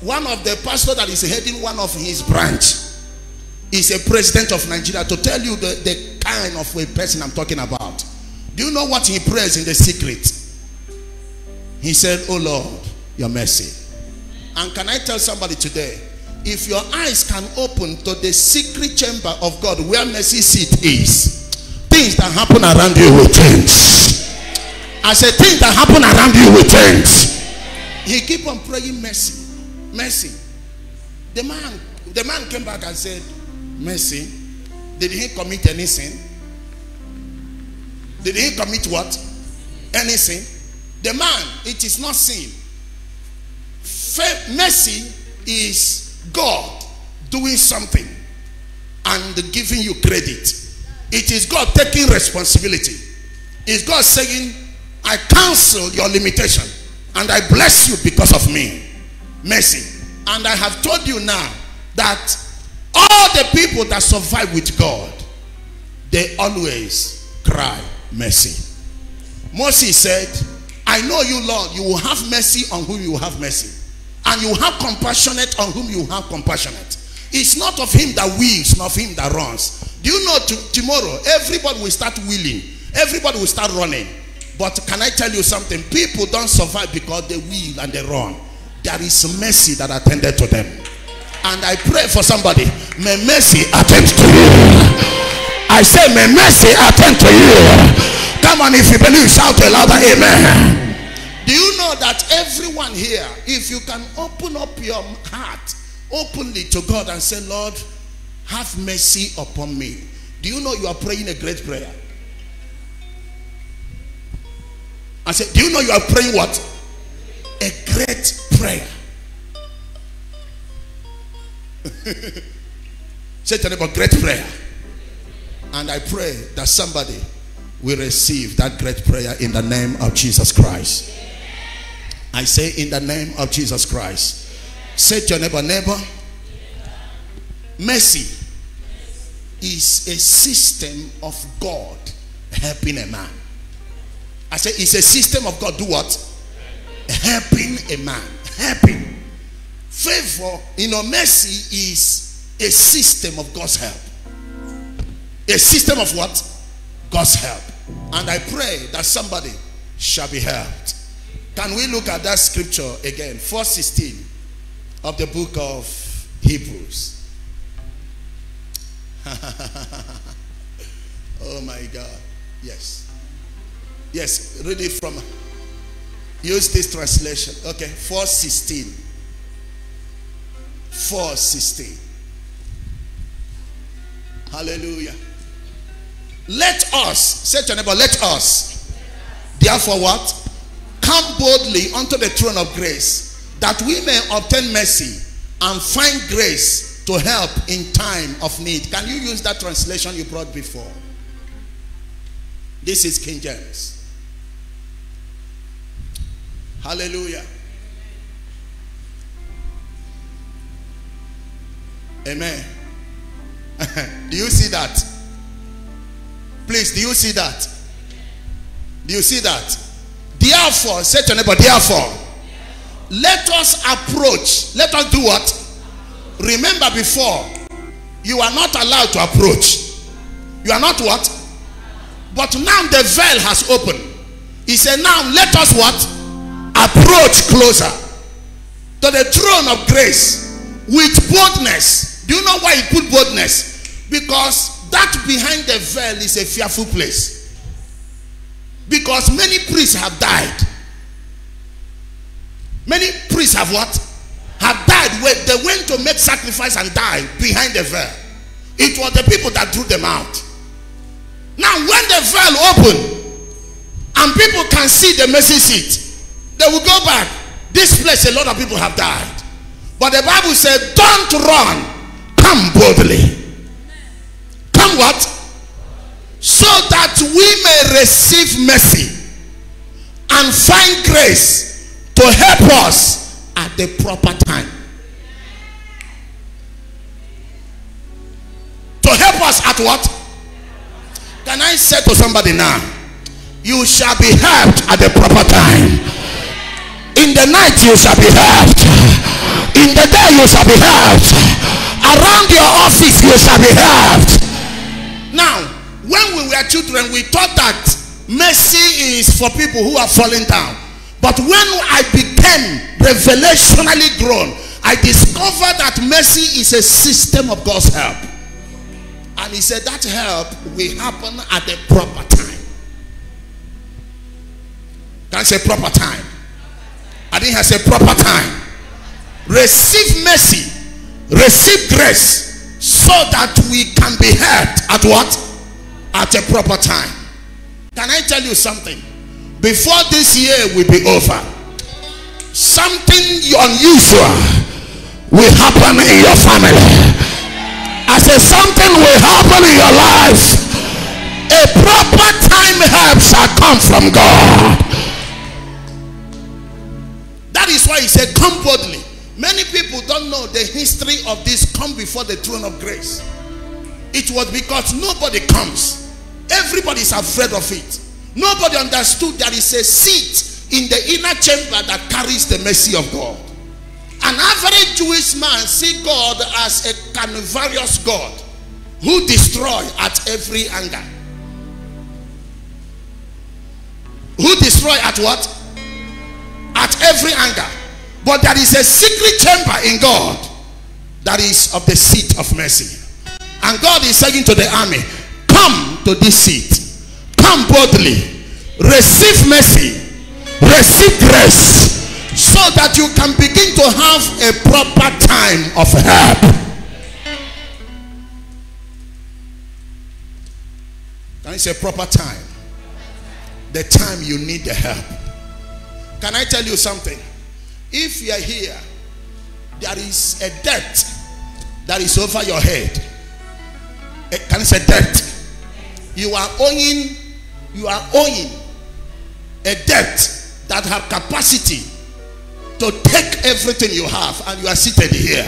One of the pastor that is heading one of his branch is a president of Nigeria to tell you the, the kind of a person I'm talking about. Do you know what he prays in the secret? He said, Oh Lord, your mercy. And can I tell somebody today, if your eyes can open to the secret chamber of God where mercy seat is, things that happen around you will change. I said, things that happen around you will change. He keep on praying mercy, mercy. The man, the man came back and said, mercy. Did he commit any sin? Did he commit what? Any sin? The man, it is not sin. Mercy is God doing something. And giving you credit. It is God taking responsibility. It's God saying, I cancel your limitation and I bless you because of me. Mercy. And I have told you now that all the people that survive with God, they always cry mercy. Moses said, I know you, Lord, you will have mercy on whom you have mercy. And you have compassionate on whom you have compassionate. It's not of him that wills, not of him that runs. Do you know tomorrow everybody will start willing, everybody will start running. But can I tell you something? People don't survive because they will and they run. There is mercy that attended to them. And I pray for somebody. May mercy attend to you. I say, may mercy attend to you. Come on, if you believe, shout a louder amen. Do you know that everyone here, if you can open up your heart openly to God and say, Lord, have mercy upon me. Do you know you are praying a great prayer? I said, Do you know you are praying what? A great prayer. [LAUGHS] Say to a great prayer. And I pray that somebody will receive that great prayer in the name of Jesus Christ. I say in the name of Jesus Christ. Say to your neighbor, neighbor, mercy is a system of God helping a man. I say it's a system of God. Do what? Helping a man. Helping. Favor, you know, mercy is a system of God's help. A system of what? God's help. And I pray that somebody shall be helped. Can we look at that scripture again? 416 of the book of Hebrews. [LAUGHS] oh my God. Yes. Yes, read it from use this translation. Okay, 416. 416. Hallelujah. Let us, say to your neighbor, let us. Therefore, what? Come boldly unto the throne of grace, that we may obtain mercy and find grace to help in time of need. Can you use that translation you brought before? This is King James. Hallelujah. Amen. [LAUGHS] do you see that? Please, do you see that? Do you see that? Therefore, say to neighbor, therefore, let us approach. Let us do what? Remember before, you are not allowed to approach. You are not what? But now the veil has opened. He said, now let us what? Approach closer to the throne of grace with boldness. Do you know why he put boldness? Because that behind the veil is a fearful place. Because many priests have died. Many priests have what? Have died when they went to make sacrifice and die behind the veil. It was the people that drew them out. Now, when the veil opened and people can see the mercy seat, they will go back. This place, a lot of people have died. But the Bible said, Don't run, come boldly. Come what? So that we may receive mercy and find grace to help us at the proper time. To help us at what? Can I say to somebody now? You shall be helped at the proper time. In the night you shall be helped. In the day you shall be helped. Around your office you shall be helped. Now, when we were children, we thought that mercy is for people who are falling down. But when I became revelationally grown, I discovered that mercy is a system of God's help. And he said that help will happen at the proper time. That's a proper time? I I say proper time. Receive mercy, receive grace, so that we can be helped at what? At a proper time. Can I tell you something? Before this year will be over, something unusual will happen in your family. I say something will happen in your life. A proper time help shall come from God. That is why he said, Come boldly. Many people don't know the history of this come before the throne of grace. It was because nobody comes. Everybody is afraid of it. Nobody understood there is a seat in the inner chamber that carries the mercy of God. An average Jewish man see God as a carnivorous God who destroy at every anger. Who destroy at what? At every anger. But there is a secret chamber in God that is of the seat of mercy. And God is saying to the army, Come to this seat. Come boldly. Receive mercy. Receive grace. So that you can begin to have a proper time of help. Can I say proper time? The time you need the help. Can I tell you something? If you are here, there is a debt that is over your head. Eh, can I say debt? You are owing, you are owing a debt that have capacity to take everything you have and you are seated here.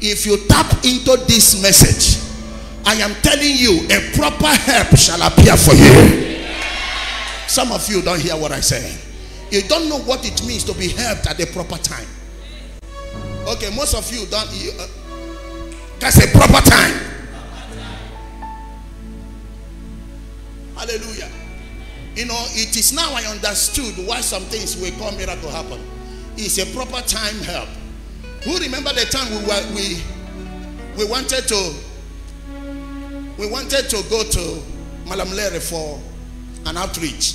If you tap into this message, I am telling you a proper help shall appear for you. Some of you don't hear what I say. You don't know what it means to be helped at the proper time. Okay, most of you don't. You, uh, that's a proper time. Hallelujah. You know, it is now I understood why some things will call miracle happen. It's a proper time help. Who remember the time we were we we wanted to we wanted to go to Malamulele for an outreach.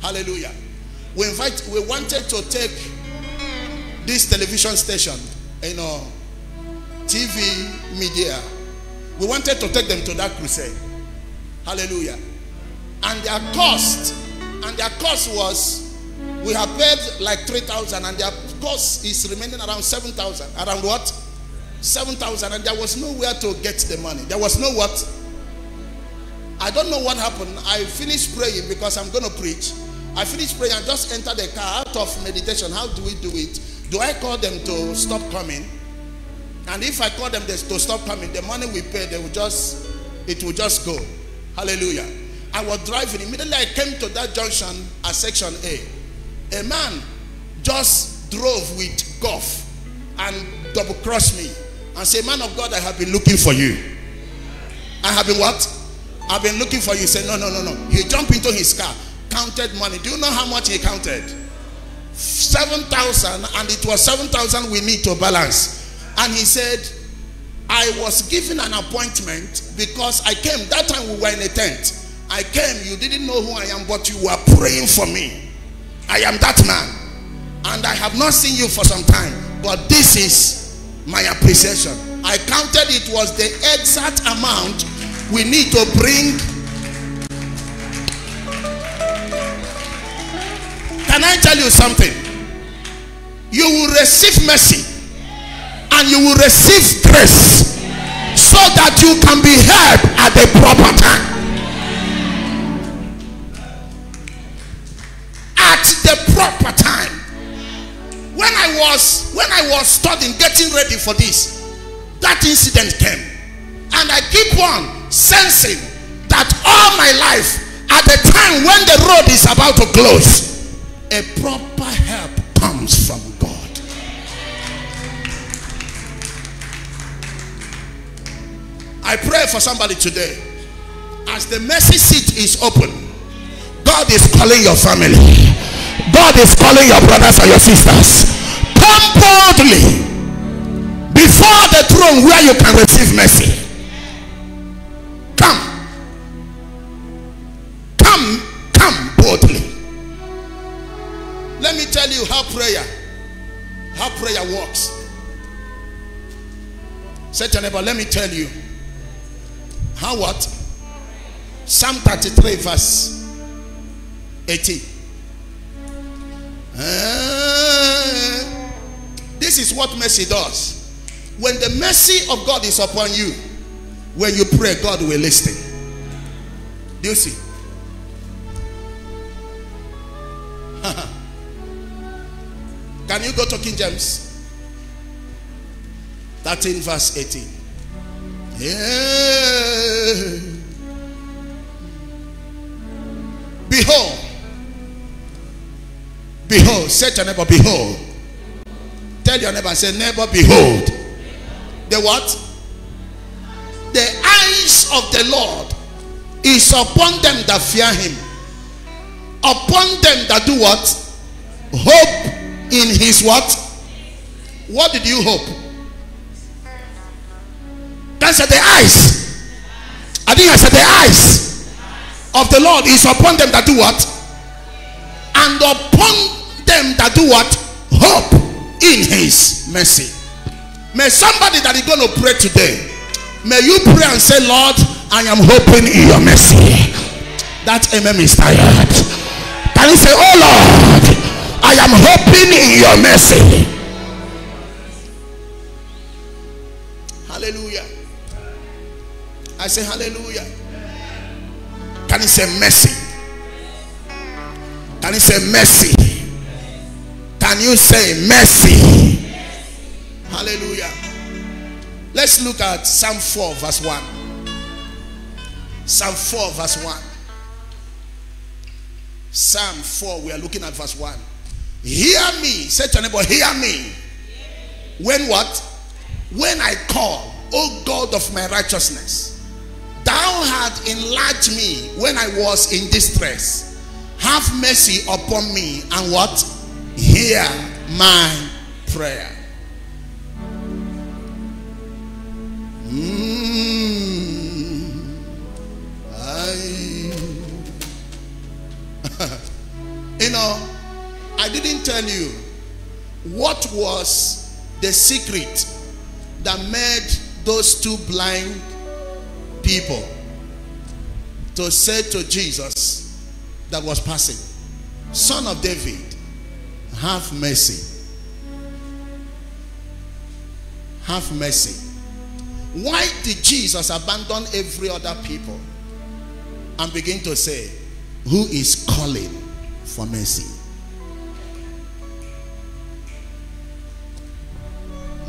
Hallelujah. We invite we wanted to take this television station, you know, TV media. We wanted to take them to that crusade. Hallelujah. And their cost, and their cost was we have paid like 3,000 and their cost is remaining around 7,000. Around what? 7,000 and there was nowhere to get the money. There was no what? I don't know what happened. I finished praying because I'm going to preach. I finished praying and just enter the car out of meditation. How do we do it? Do I call them to stop coming? And if I call them to stop coming, the money we pay, they will just, it will just go. Hallelujah. I was driving. Immediately I came to that junction at section A. A man just drove with golf and double crossed me and said, Man of God, I have been looking for you. I have been what? I've been looking for you. He said, No, no, no, no. He jumped into his car, counted money. Do you know how much he counted? 7,000, and it was 7,000 we need to balance. And he said, I was given an appointment because I came. That time we were in a tent. I came, you didn't know who I am, but you were praying for me. I am that man. And I have not seen you for some time, but this is my appreciation. I counted it was the exact amount we need to bring. Can I tell you something? You will receive mercy and you will receive grace so that you can be helped at the proper time. At the proper time. When I was when I was studying, getting ready for this, that incident came. And I keep on sensing that all my life, at the time when the road is about to close, a proper help comes from God. I pray for somebody today. As the mercy seat is open, God is calling your family. God is calling your brothers and your sisters. Come boldly before the throne where you can receive mercy. Come. Come, come boldly. Me tell you how prayer, how prayer works. Say to neighbor, let me tell you how what? Psalm 33 verse 18. Uh, this is what mercy does. When the mercy of God is upon you, When you pray, God will listen. Do you see? Can you go to King James? 13 verse 18. Yeah. Behold. Behold. Say to your neighbor, behold. Tell your neighbor, say, neighbor, behold. The what? The eyes of the Lord is upon them that fear him. Upon them that do what? Hope in his what? What did you hope? That's at the eyes. I think I said the eyes of the Lord is upon them that do what? And upon them that do what? Hope in his mercy. May somebody that is going to pray today, may you pray and say, Lord, I am hoping in your mercy. That amen is tired. Can you say, Oh Lord, I am hoping in your mercy. Hallelujah. I say hallelujah. Can you say mercy? Can you say mercy? Can you say mercy? Hallelujah. Let's look at Psalm 4, verse 1. Psalm 4, verse 1. Psalm 4, we are looking at verse 1. Hear me. Say to your neighbor, hear me. When what? When I call, O God of my righteousness, thou hast enlarged me when I was in distress. Have mercy upon me and what? Hear my prayer. Mm, I, [LAUGHS] you know, I didn't tell you what was the secret that made those two blind people to say to Jesus that was passing, Son of David, have mercy. Have mercy. Why did Jesus abandon every other people and begin to say, Who is calling for mercy?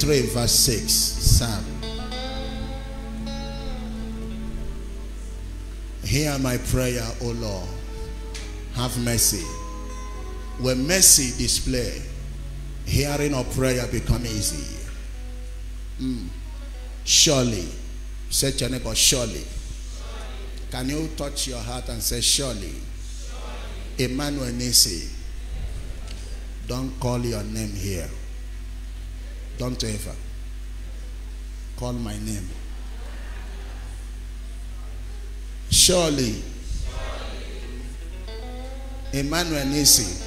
23 verse 6 Psalm Hear my prayer, O Lord. Have mercy. When mercy display, hearing of prayer become easy. Mm. Surely, to your neighbor, surely. Can you touch your heart and say, surely? Emmanuel Nissi, don't call your name here. Don't ever call my name. Surely, Emmanuel Nissi.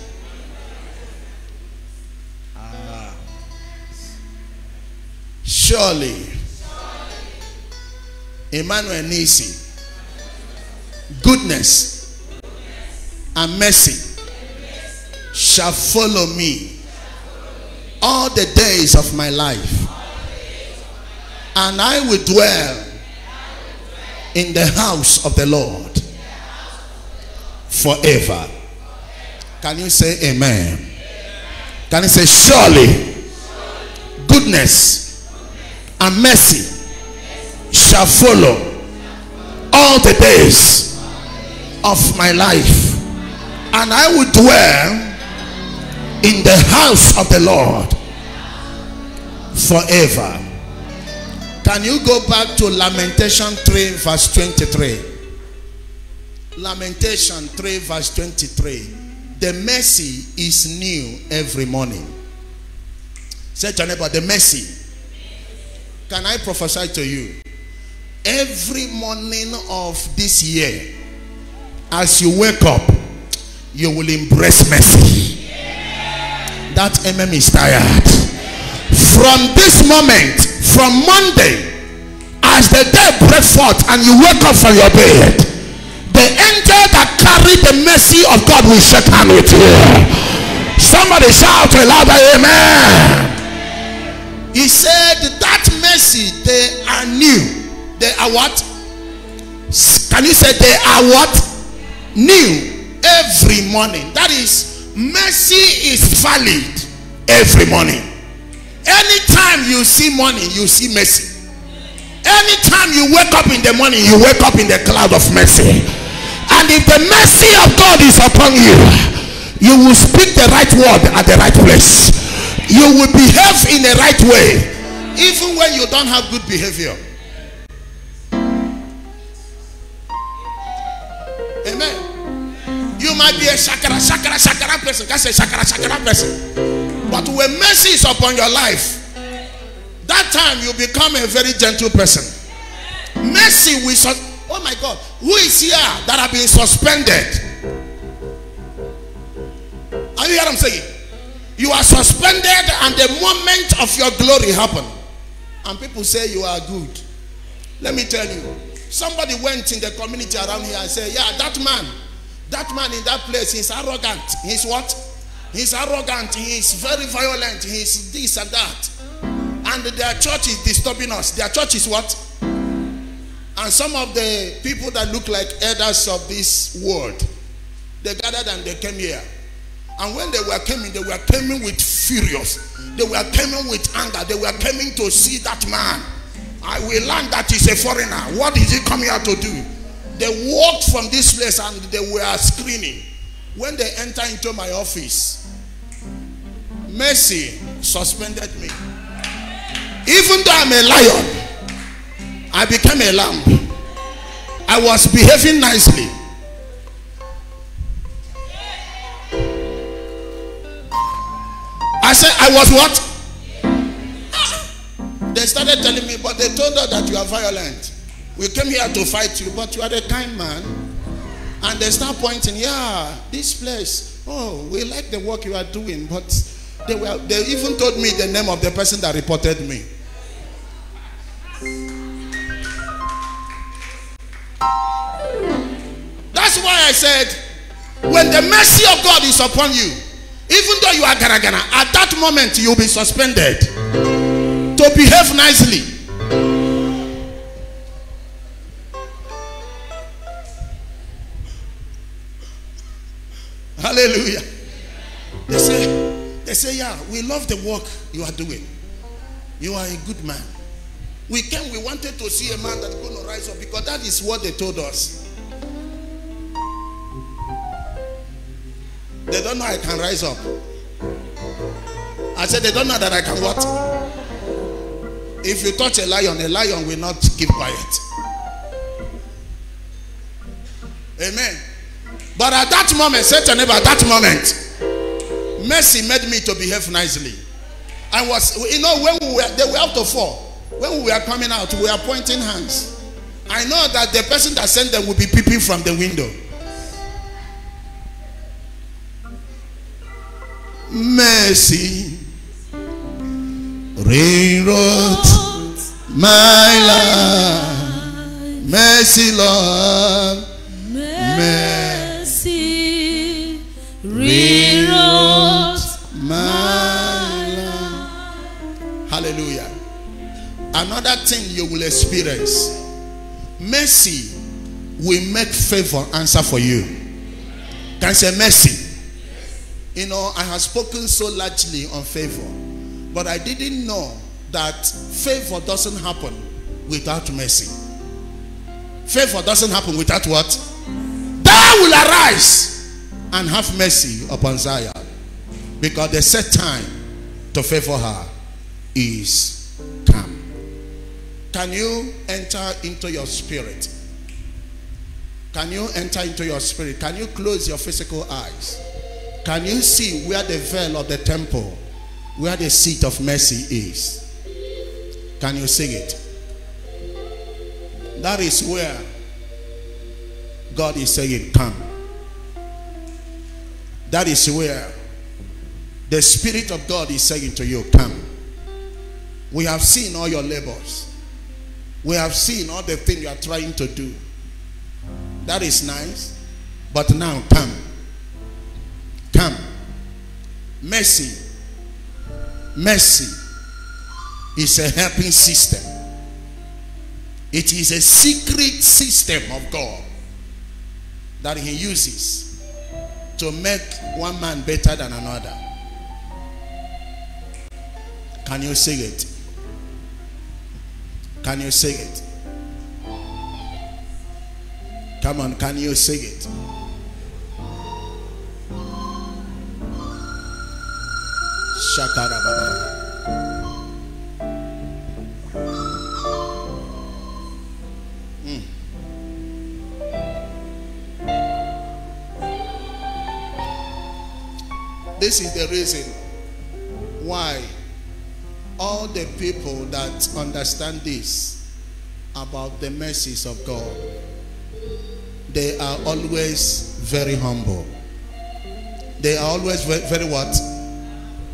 Ah. Surely, Emmanuel Nissi. Goodness and mercy shall follow me all the days of my life, and I will dwell in the house of the Lord forever. Can you say amen? Can you say surely goodness and mercy shall follow all the days of my life and I will dwell in the house of the Lord forever. Can you go back to Lamentation 3, verse 23? Lamentation 3, verse 23. the mercy is new every morning. Say to neighbor, the mercy. Can I prophesy to you? Every morning of this year, as you wake up, you will embrace mercy. That MM is tired. From this moment, from Monday, as the day breaks forth and you wake up from your bed, the angel that carried the mercy of God will shake hand with you. Somebody shout a louder amen. He said that mercy they are new. They are what? Can you say they are what? New every morning. That is mercy is valid every morning. Anytime you see morning, you see mercy. Anytime you wake up in the morning, you wake up in the cloud of mercy. And if the mercy of God is upon you, you will speak the right word at the right place. You will behave in the right way, even when you don't have good behavior. Amen. You might be a shakara, shakara, shakara person. That's a shakara, shakara person. But when mercy is upon your life, that time you become a very gentle person. Mercy will. Oh my God, who is here that have been suspended? Are you hear what I'm saying? You are suspended, and the moment of your glory happened. and people say you are good. Let me tell you, somebody went in the community around here and said, "Yeah, that man, that man in that place, he's arrogant. He's what? He's arrogant. He's very violent. He's this and that." and their church is disturbing us. Their church is what? And some of the people that look like elders of this world, they gathered and they came here. And when they were coming, they were coming with furious. They were coming with anger. They were coming to see that man. I will learn that he's a foreigner. What is he coming here to do? They walked from this place and they were screaming. When they enter into my office, mercy suspended me. Even though I'm a lion, I became a lamb. I was behaving nicely. I said, I was what? They started telling me, but they told her that you are violent. We came here to fight you, but you are a kind man. And they start pointing, yeah, this place. Oh, we like the work you are doing, but they were they even told me the name of the person that reported me. That's why I said, when the mercy of God is upon you, even though you are garagana, at that moment you'll be suspended to behave nicely. Hallelujah. They say, they say, yeah, we love the work you are doing. You are a good man. We came, we wanted to see a man that's going to rise up because that is what they told us. They don't know I can rise up. I said, they don't know that I can what? If you touch a lion, a lion will not keep quiet. Amen. But at that moment, say to neighbor, at that moment, mercy made me to behave nicely. I was, you know, when we were, they were out of four. When we were coming out, we were pointing hands. I know that the person that sent them will be peeping from the window. Mercy rewrote my life. Mercy, Lord. Mercy rewrote my life. Hallelujah. Another thing you will experience mercy will make favor answer for you. Can I say mercy? You know, I have spoken so largely on favor, but I didn't know that favor doesn't happen without mercy. Favor doesn't happen without what? Thou will arise and have mercy upon Zion because the set time to favor her is come. Can you enter into your spirit? Can you enter into your spirit? Can you close your physical eyes? Can you see where the veil of the temple, where the seat of mercy is? Can you see it? That is where God is saying, Come. That is where the Spirit of God is saying to you, Come. We have seen all your labors. We have seen all the things you are trying to do. That is nice. But now come. Come. Mercy. Mercy is a helping system. It is a secret system of God that He uses to make one man better than another. Can you see it? Can you see it? Come on, can you see it? Shakara This is the reason why all the people that understand this about the mercies of God, they are always very humble. They are always very, very what?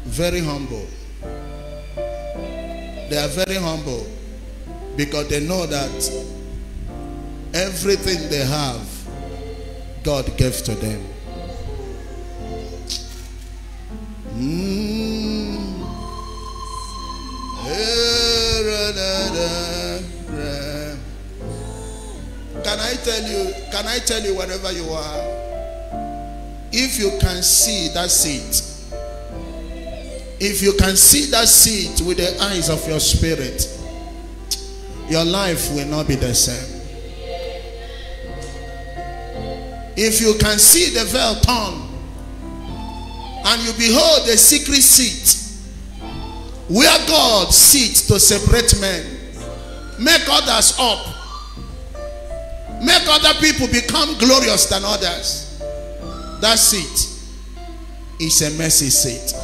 Very humble. They are very humble because they know that everything they have, God gave to them. Can I tell you, can I tell you wherever you are? If you can see that seat, if you can see that seat with the eyes of your spirit, your life will not be the same. If you can see the veil torn and you behold the secret seat where God sits to separate men, make others up, make other people become glorious than others. That seat is a mercy seat.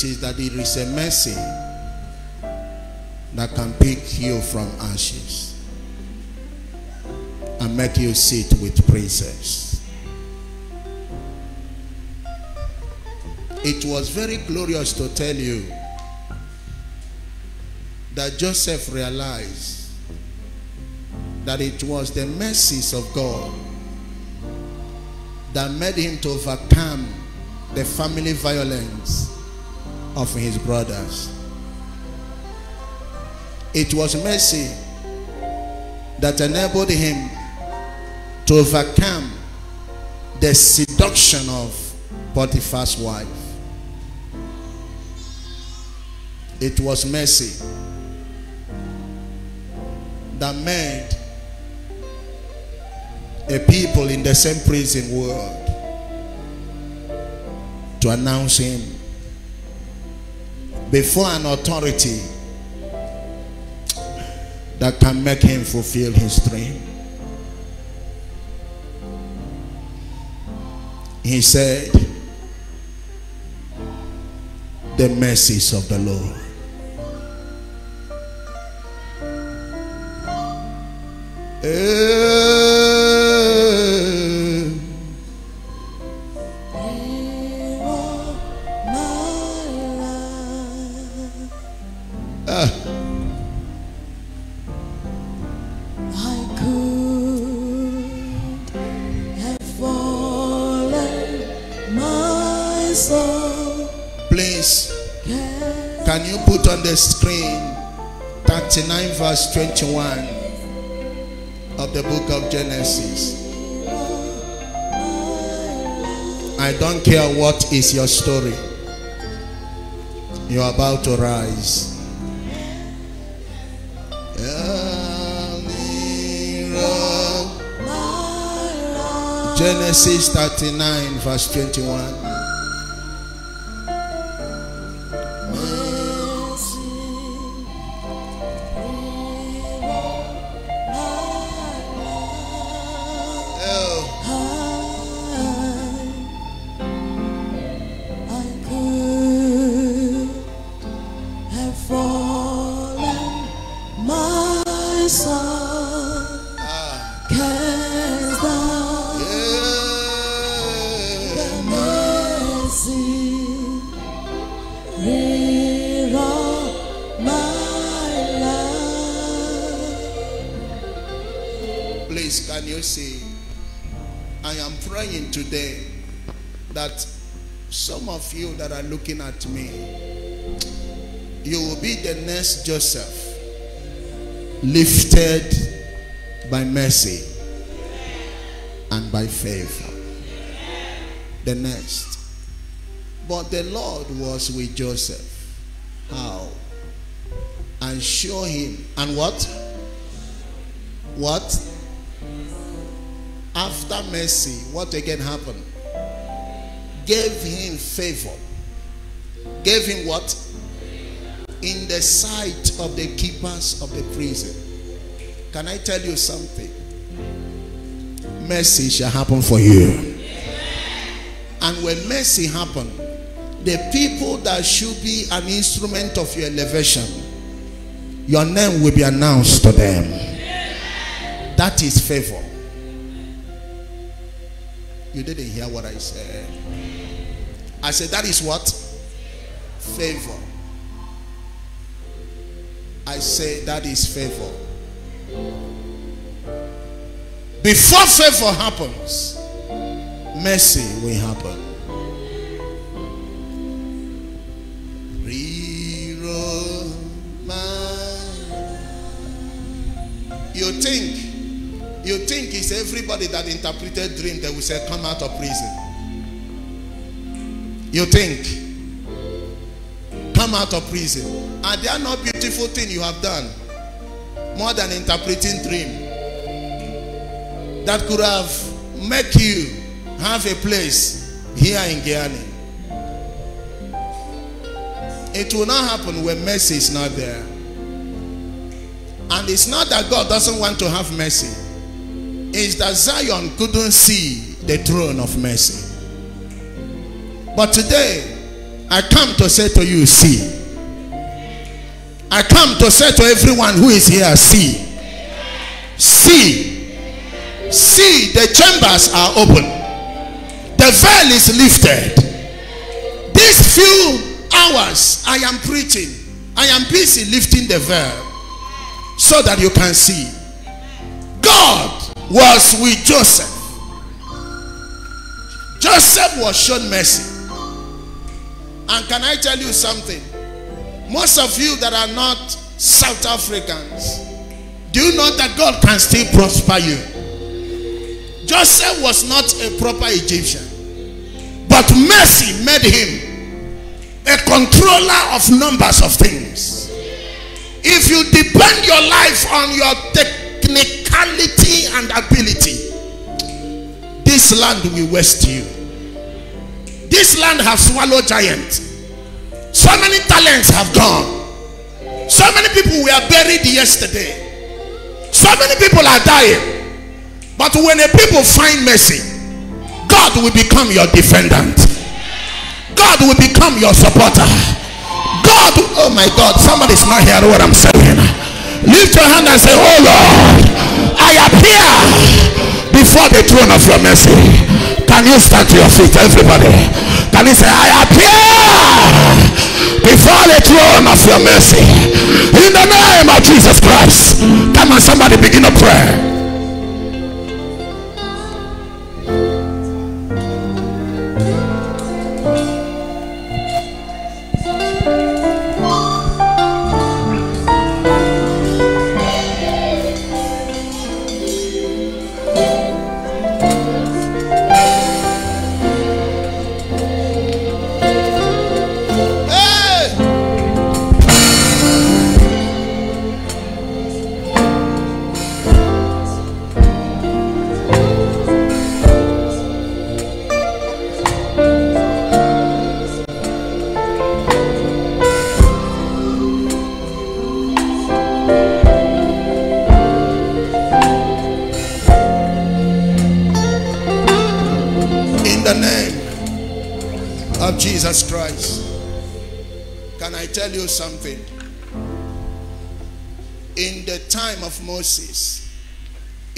It is that it is a mercy that can pick you from ashes and make you sit with princes. It was very glorious to tell you that Joseph realized that it was the mercies of God that made him to overcome the family violence of his brothers. It was mercy that enabled him to overcome the seduction of Potiphar's wife. It was mercy that made a people in the same prison world to announce him before an authority that can make him fulfill his dream. He said, The mercies of the Lord. Hey. Is your story. You're about to rise. Genesis 39, verse 21. Looking at me, you will be the next Joseph, lifted by mercy and by favor. The next. But the Lord was with Joseph. How? And show him. And what? What? After mercy, what again happened? Gave him favor. Gave him what? In the sight of the keepers of the prison. Can I tell you something? Mercy shall happen for you. And when mercy happen, the people that should be an instrument of your elevation, your name will be announced to them. That is favor. You didn't hear what I said. I said, that is what? Favor. I say, that is favor. Before favor happens, mercy will happen. You think, you think it's everybody that interpreted dream that will say, come out of prison. You think, come out of prison. Are there are not beautiful things you have done more than interpreting dream that could have make you have a place here in Guyana? It will not happen when mercy is not there. And it's not that God doesn't want to have mercy. It's that Zion couldn't see the throne of mercy. But today, I come to say to you, see. I come to say to everyone who is here, see. See. See, the chambers are open. The veil is lifted. These few hours I am preaching, I am busy lifting the veil so that you can see. God was with Joseph. Joseph was shown mercy. And can I tell you something? Most of you that are not South Africans, do you know that God can still prosper you? Joseph was not a proper Egyptian, but mercy made him a controller of numbers of things. If you depend your life on your technicality and ability, this land will waste you. This land has swallowed giants. So many talents have gone. So many people were buried yesterday. So many people are dying. But when a people find mercy, God will become your defendant. God will become your supporter. God, oh my God, somebody's not hearing what I'm saying. Lift your hand and say, Oh Lord, I appear before the throne of your mercy. Can you stand to your feet, everybody? Can you say, I appear before the throne of your mercy? In the name of Jesus Christ. Come on, somebody begin to pray.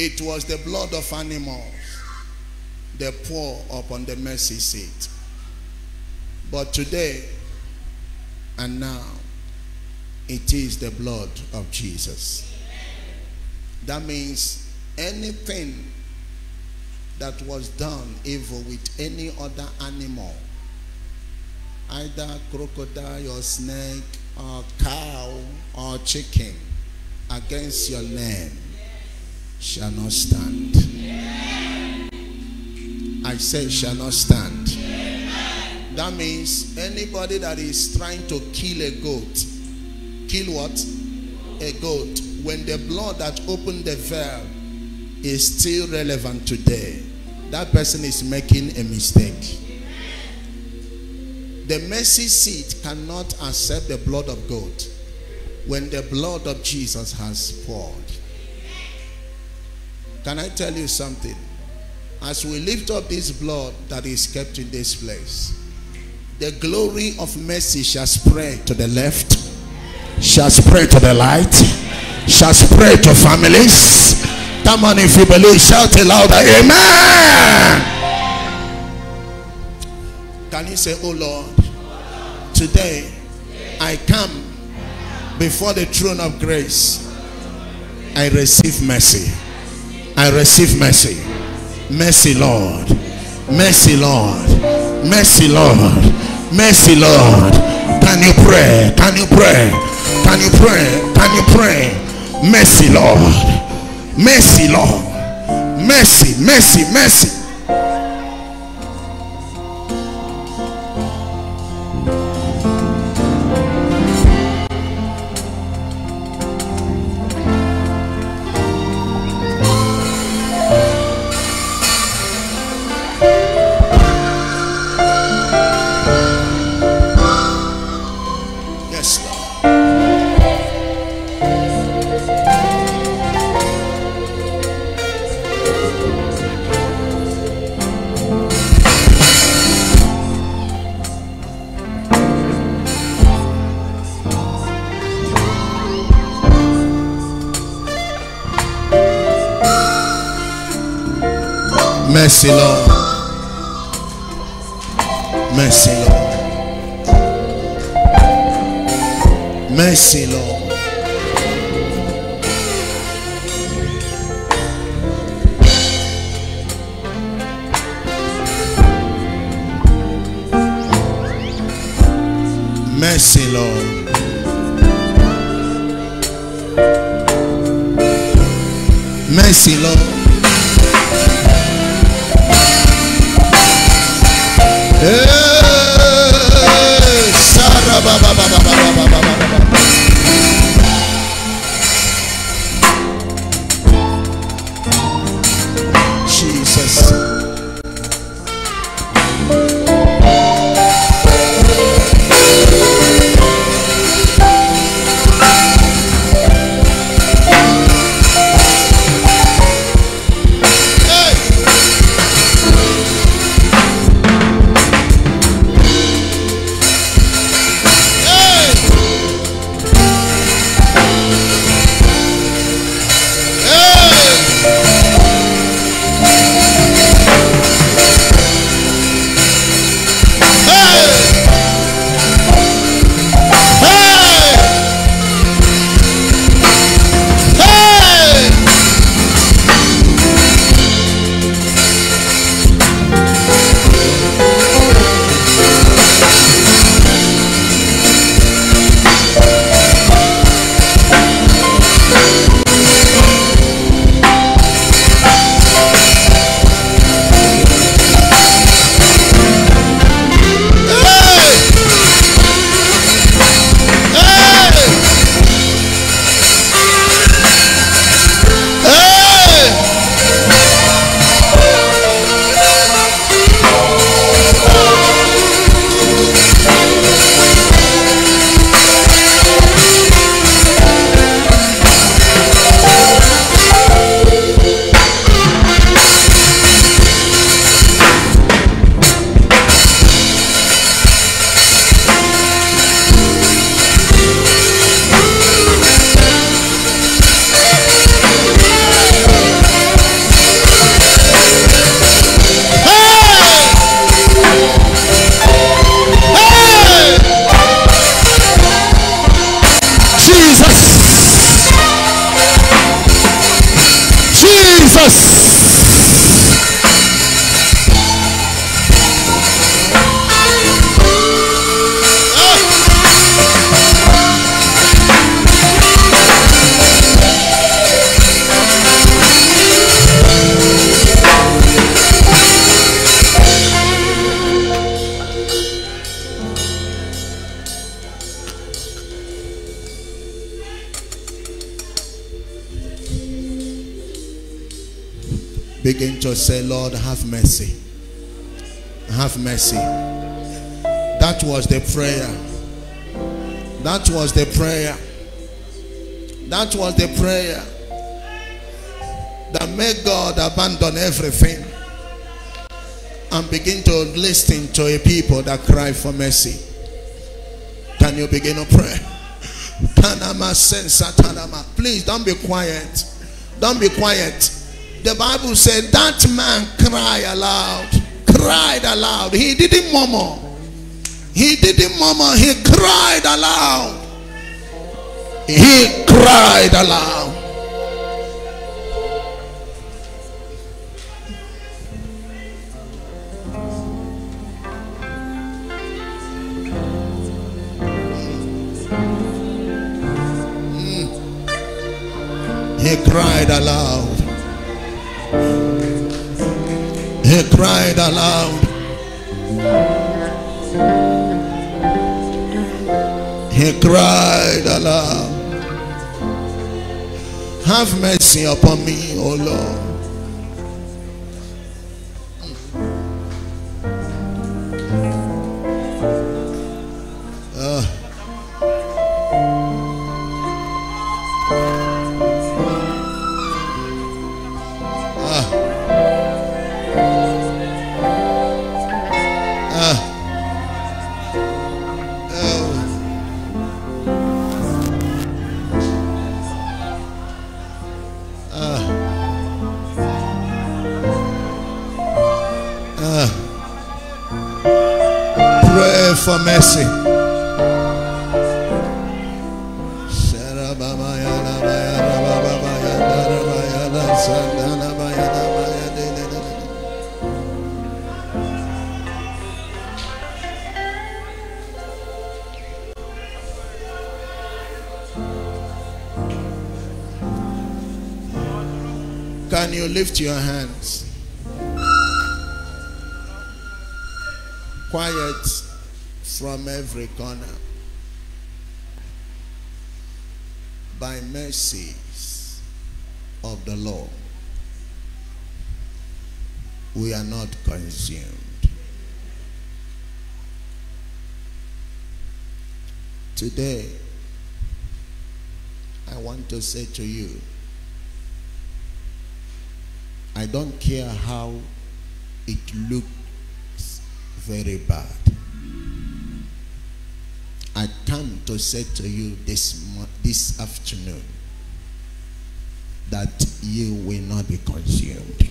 It was the blood of animals they pour upon the mercy seat. But today and now, it is the blood of Jesus. That means anything that was done evil with any other animal, either crocodile or snake or cow or chicken, against your name shall not stand. I say shall not stand. That means anybody that is trying to kill a goat, kill what? A goat. When the blood that opened the veil is still relevant today, that person is making a mistake. The mercy seat cannot accept the blood of goat when the blood of Jesus has poured. Can I tell you something? As we lift up this blood that is kept in this place, the glory of mercy shall spread to the left, shall spread to the light, shall spread to families. Come on, if you believe, shout it louder, Amen. Can you say, Oh Lord, today I come before the throne of grace. I receive mercy. I receive mercy. Mercy, Lord. Mercy, Lord. Mercy, Lord. Mercy, Lord. Can you pray? Can you pray? Can you pray? Can you pray? Mercy, Lord. Mercy, Lord. Mercy, mercy, mercy. Say, Lord. For mercy. Can you begin to pray? Please don't be quiet. Don't be quiet. The Bible said that man cried aloud. Cried aloud. He didn't murmur. He didn't murmur. He cried aloud. He cried aloud. For mercy. Can you lift your hands? Quiet from every corner. By mercies of the Lord, we are not consumed. Today, I want to say to you, I don't care how it looks very bad. I come to say to you this, this afternoon that you will not be consumed.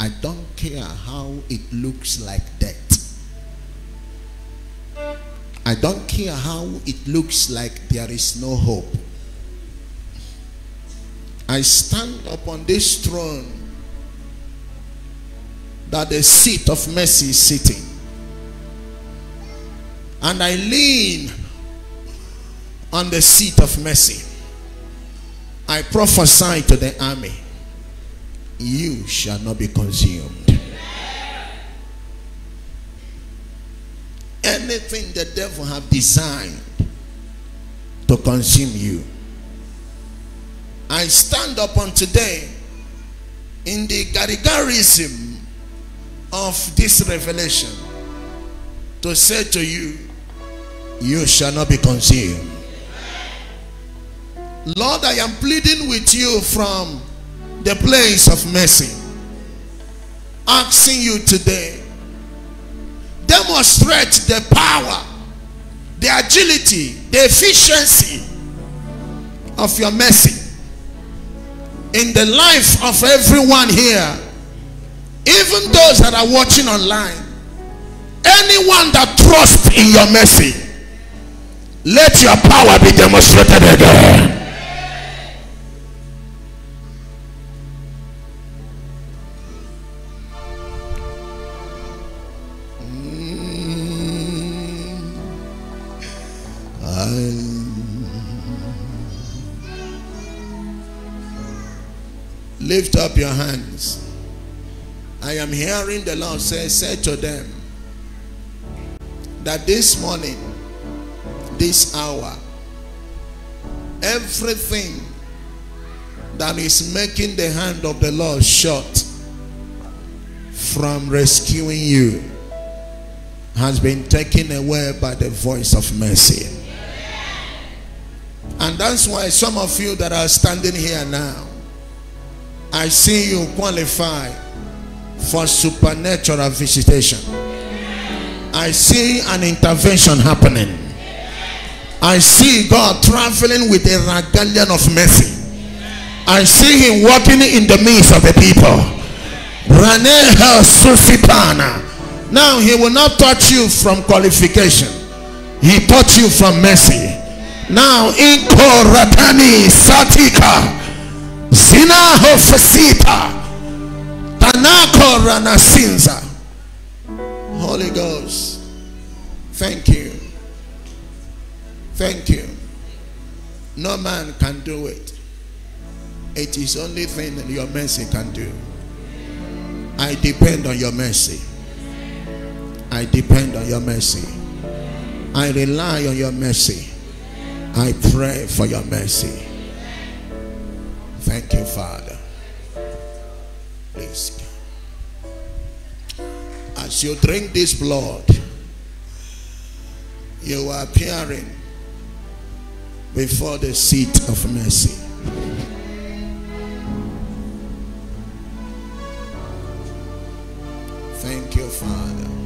I don't care how it looks like death. I don't care how it looks like there is no hope. I stand upon this throne that the seat of mercy is sitting. And I lean on the seat of mercy. I prophesy to the army you shall not be consumed. Anything the devil have designed to consume you. I stand up on today in the gargarism of this revelation to say to you, you shall not be consumed. Lord, I am pleading with you from the place of mercy, asking you today, demonstrate the power, the agility, the efficiency of your mercy in the life of everyone here, even those that are watching online, anyone that trusts in your mercy, let your power be demonstrated again. Am hearing the Lord say, Say to them that this morning, this hour, everything that is making the hand of the Lord short from rescuing you has been taken away by the voice of mercy. And that's why some of you that are standing here now, I see you qualify for supernatural visitation. I see an intervention happening. I see God traveling with a regalia of mercy. I see him walking in the midst of the people. Now he will not touch you from qualification. He touch you from mercy. Now in Koratani Satika Zina Hofesita Ranasinza Holy Ghost Thank you Thank you No man can do it it is only thing that your mercy can do. I depend on your mercy. I depend on your mercy. I rely on your mercy. I pray for your mercy. Thank you, Father. As you drink this blood, you are appearing before the seat of mercy. Thank you, Father.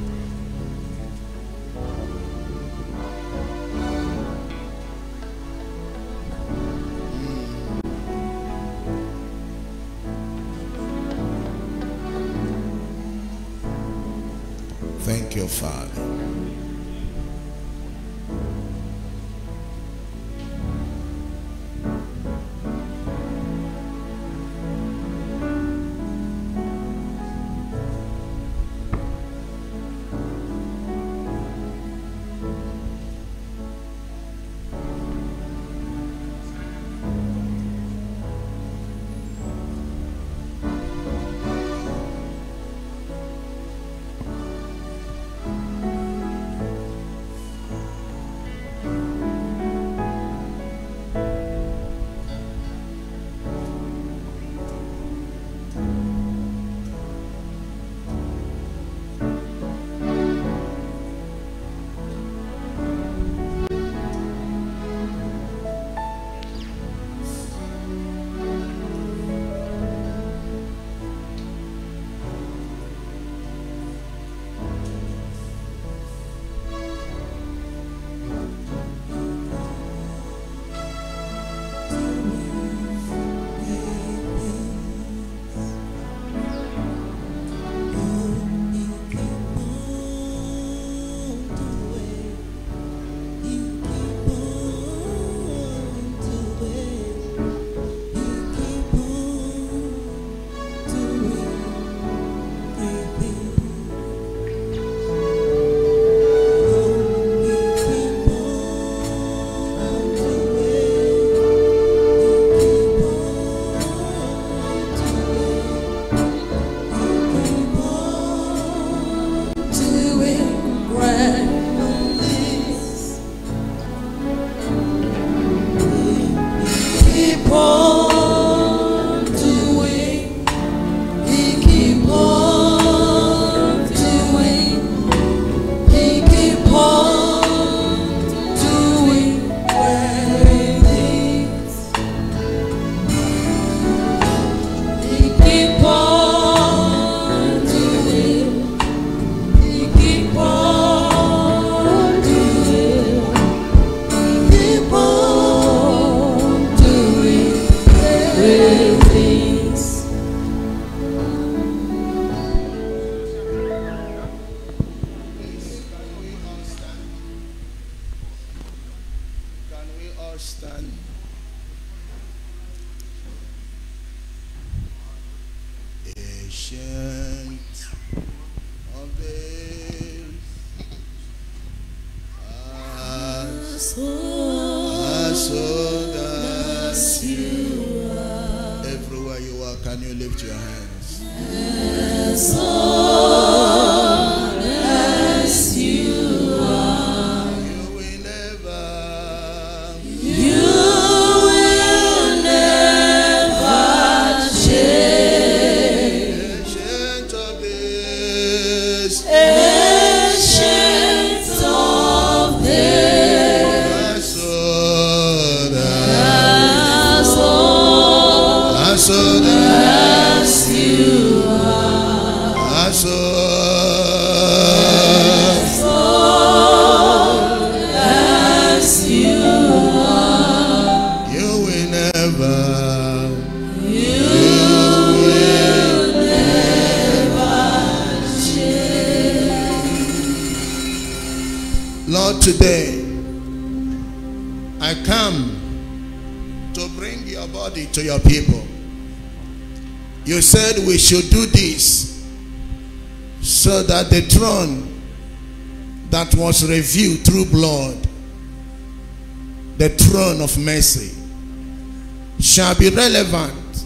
Should do this so that the throne that was revealed through blood, the throne of mercy, shall be relevant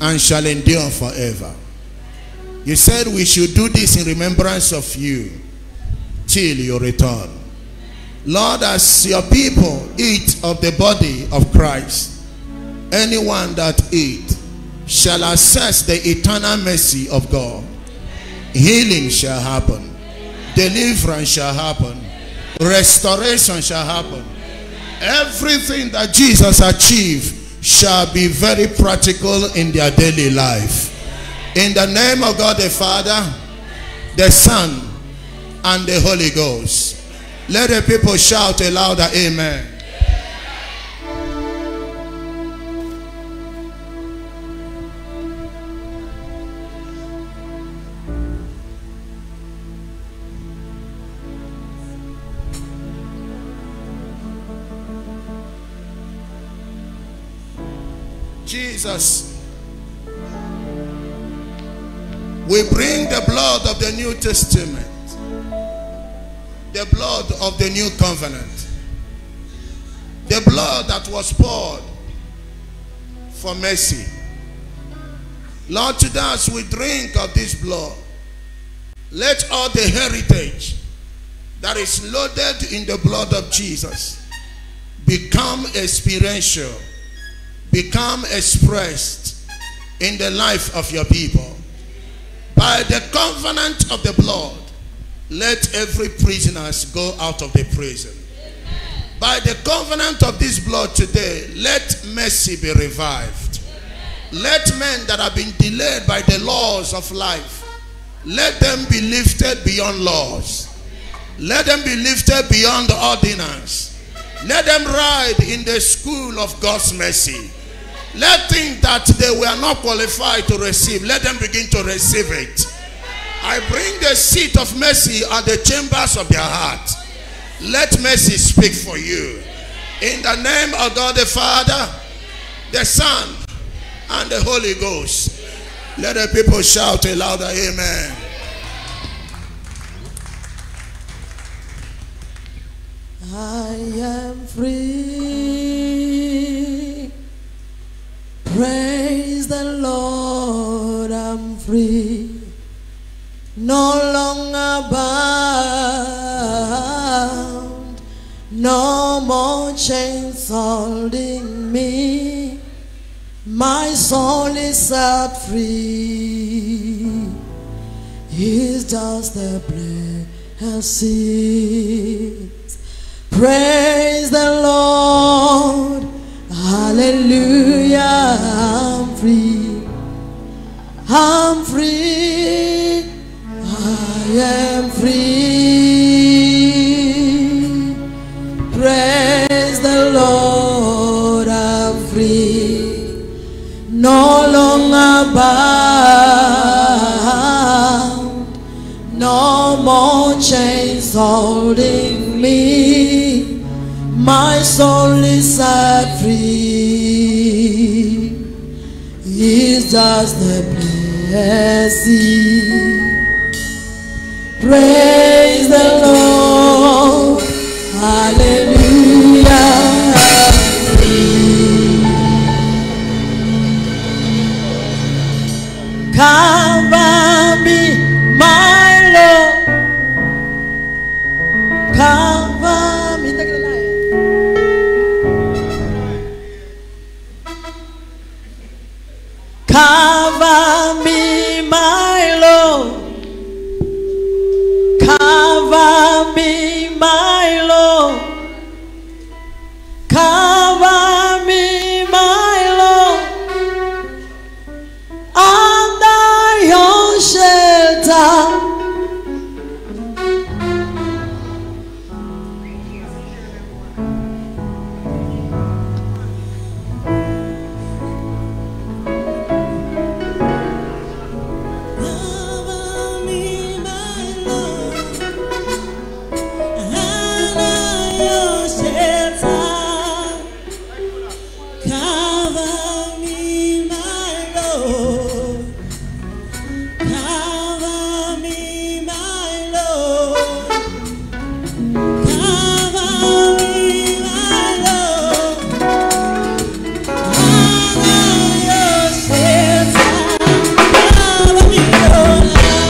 and shall endure forever. You said we should do this in remembrance of you till your return. Lord, as your people eat of the body of Christ, anyone that eat shall access the eternal mercy of God. Healing shall happen, deliverance shall happen, restoration shall happen. Everything that Jesus achieved shall be very practical in their daily life. In the name of God the Father, the Son, and the Holy Ghost. Let the people shout a louder amen. Testament the blood of the new covenant, the blood that was poured for mercy. Lord, today as we drink of this blood, let all the heritage that is loaded in the blood of Jesus become experiential, become expressed in the life of your people. By the covenant of the blood, let every prisoner go out of the prison. By the covenant of this blood today, let mercy be revived. Let men that have been delayed by the laws of life, let them be lifted beyond laws. Let them be lifted beyond the ordinance. Let them ride in the school of God's mercy. Let think that they were not qualified to receive. Let them begin to receive it. I bring the seat of mercy at the chambers of their heart. Let mercy speak for you. In the name of God the Father, the Son, and the Holy Ghost. Let the people shout a louder amen. I am free. Praise the Lord, I'm free. No longer bound, no more chains holding me. My soul is set free. He's just the blessings. Praise the Lord. Hallelujah. I'm free. I'm free. I am free. Praise the Lord. I'm free. No longer bound. No more chains holding me. My soul is set is just a blessing. Praise the Lord. Hallelujah. Come.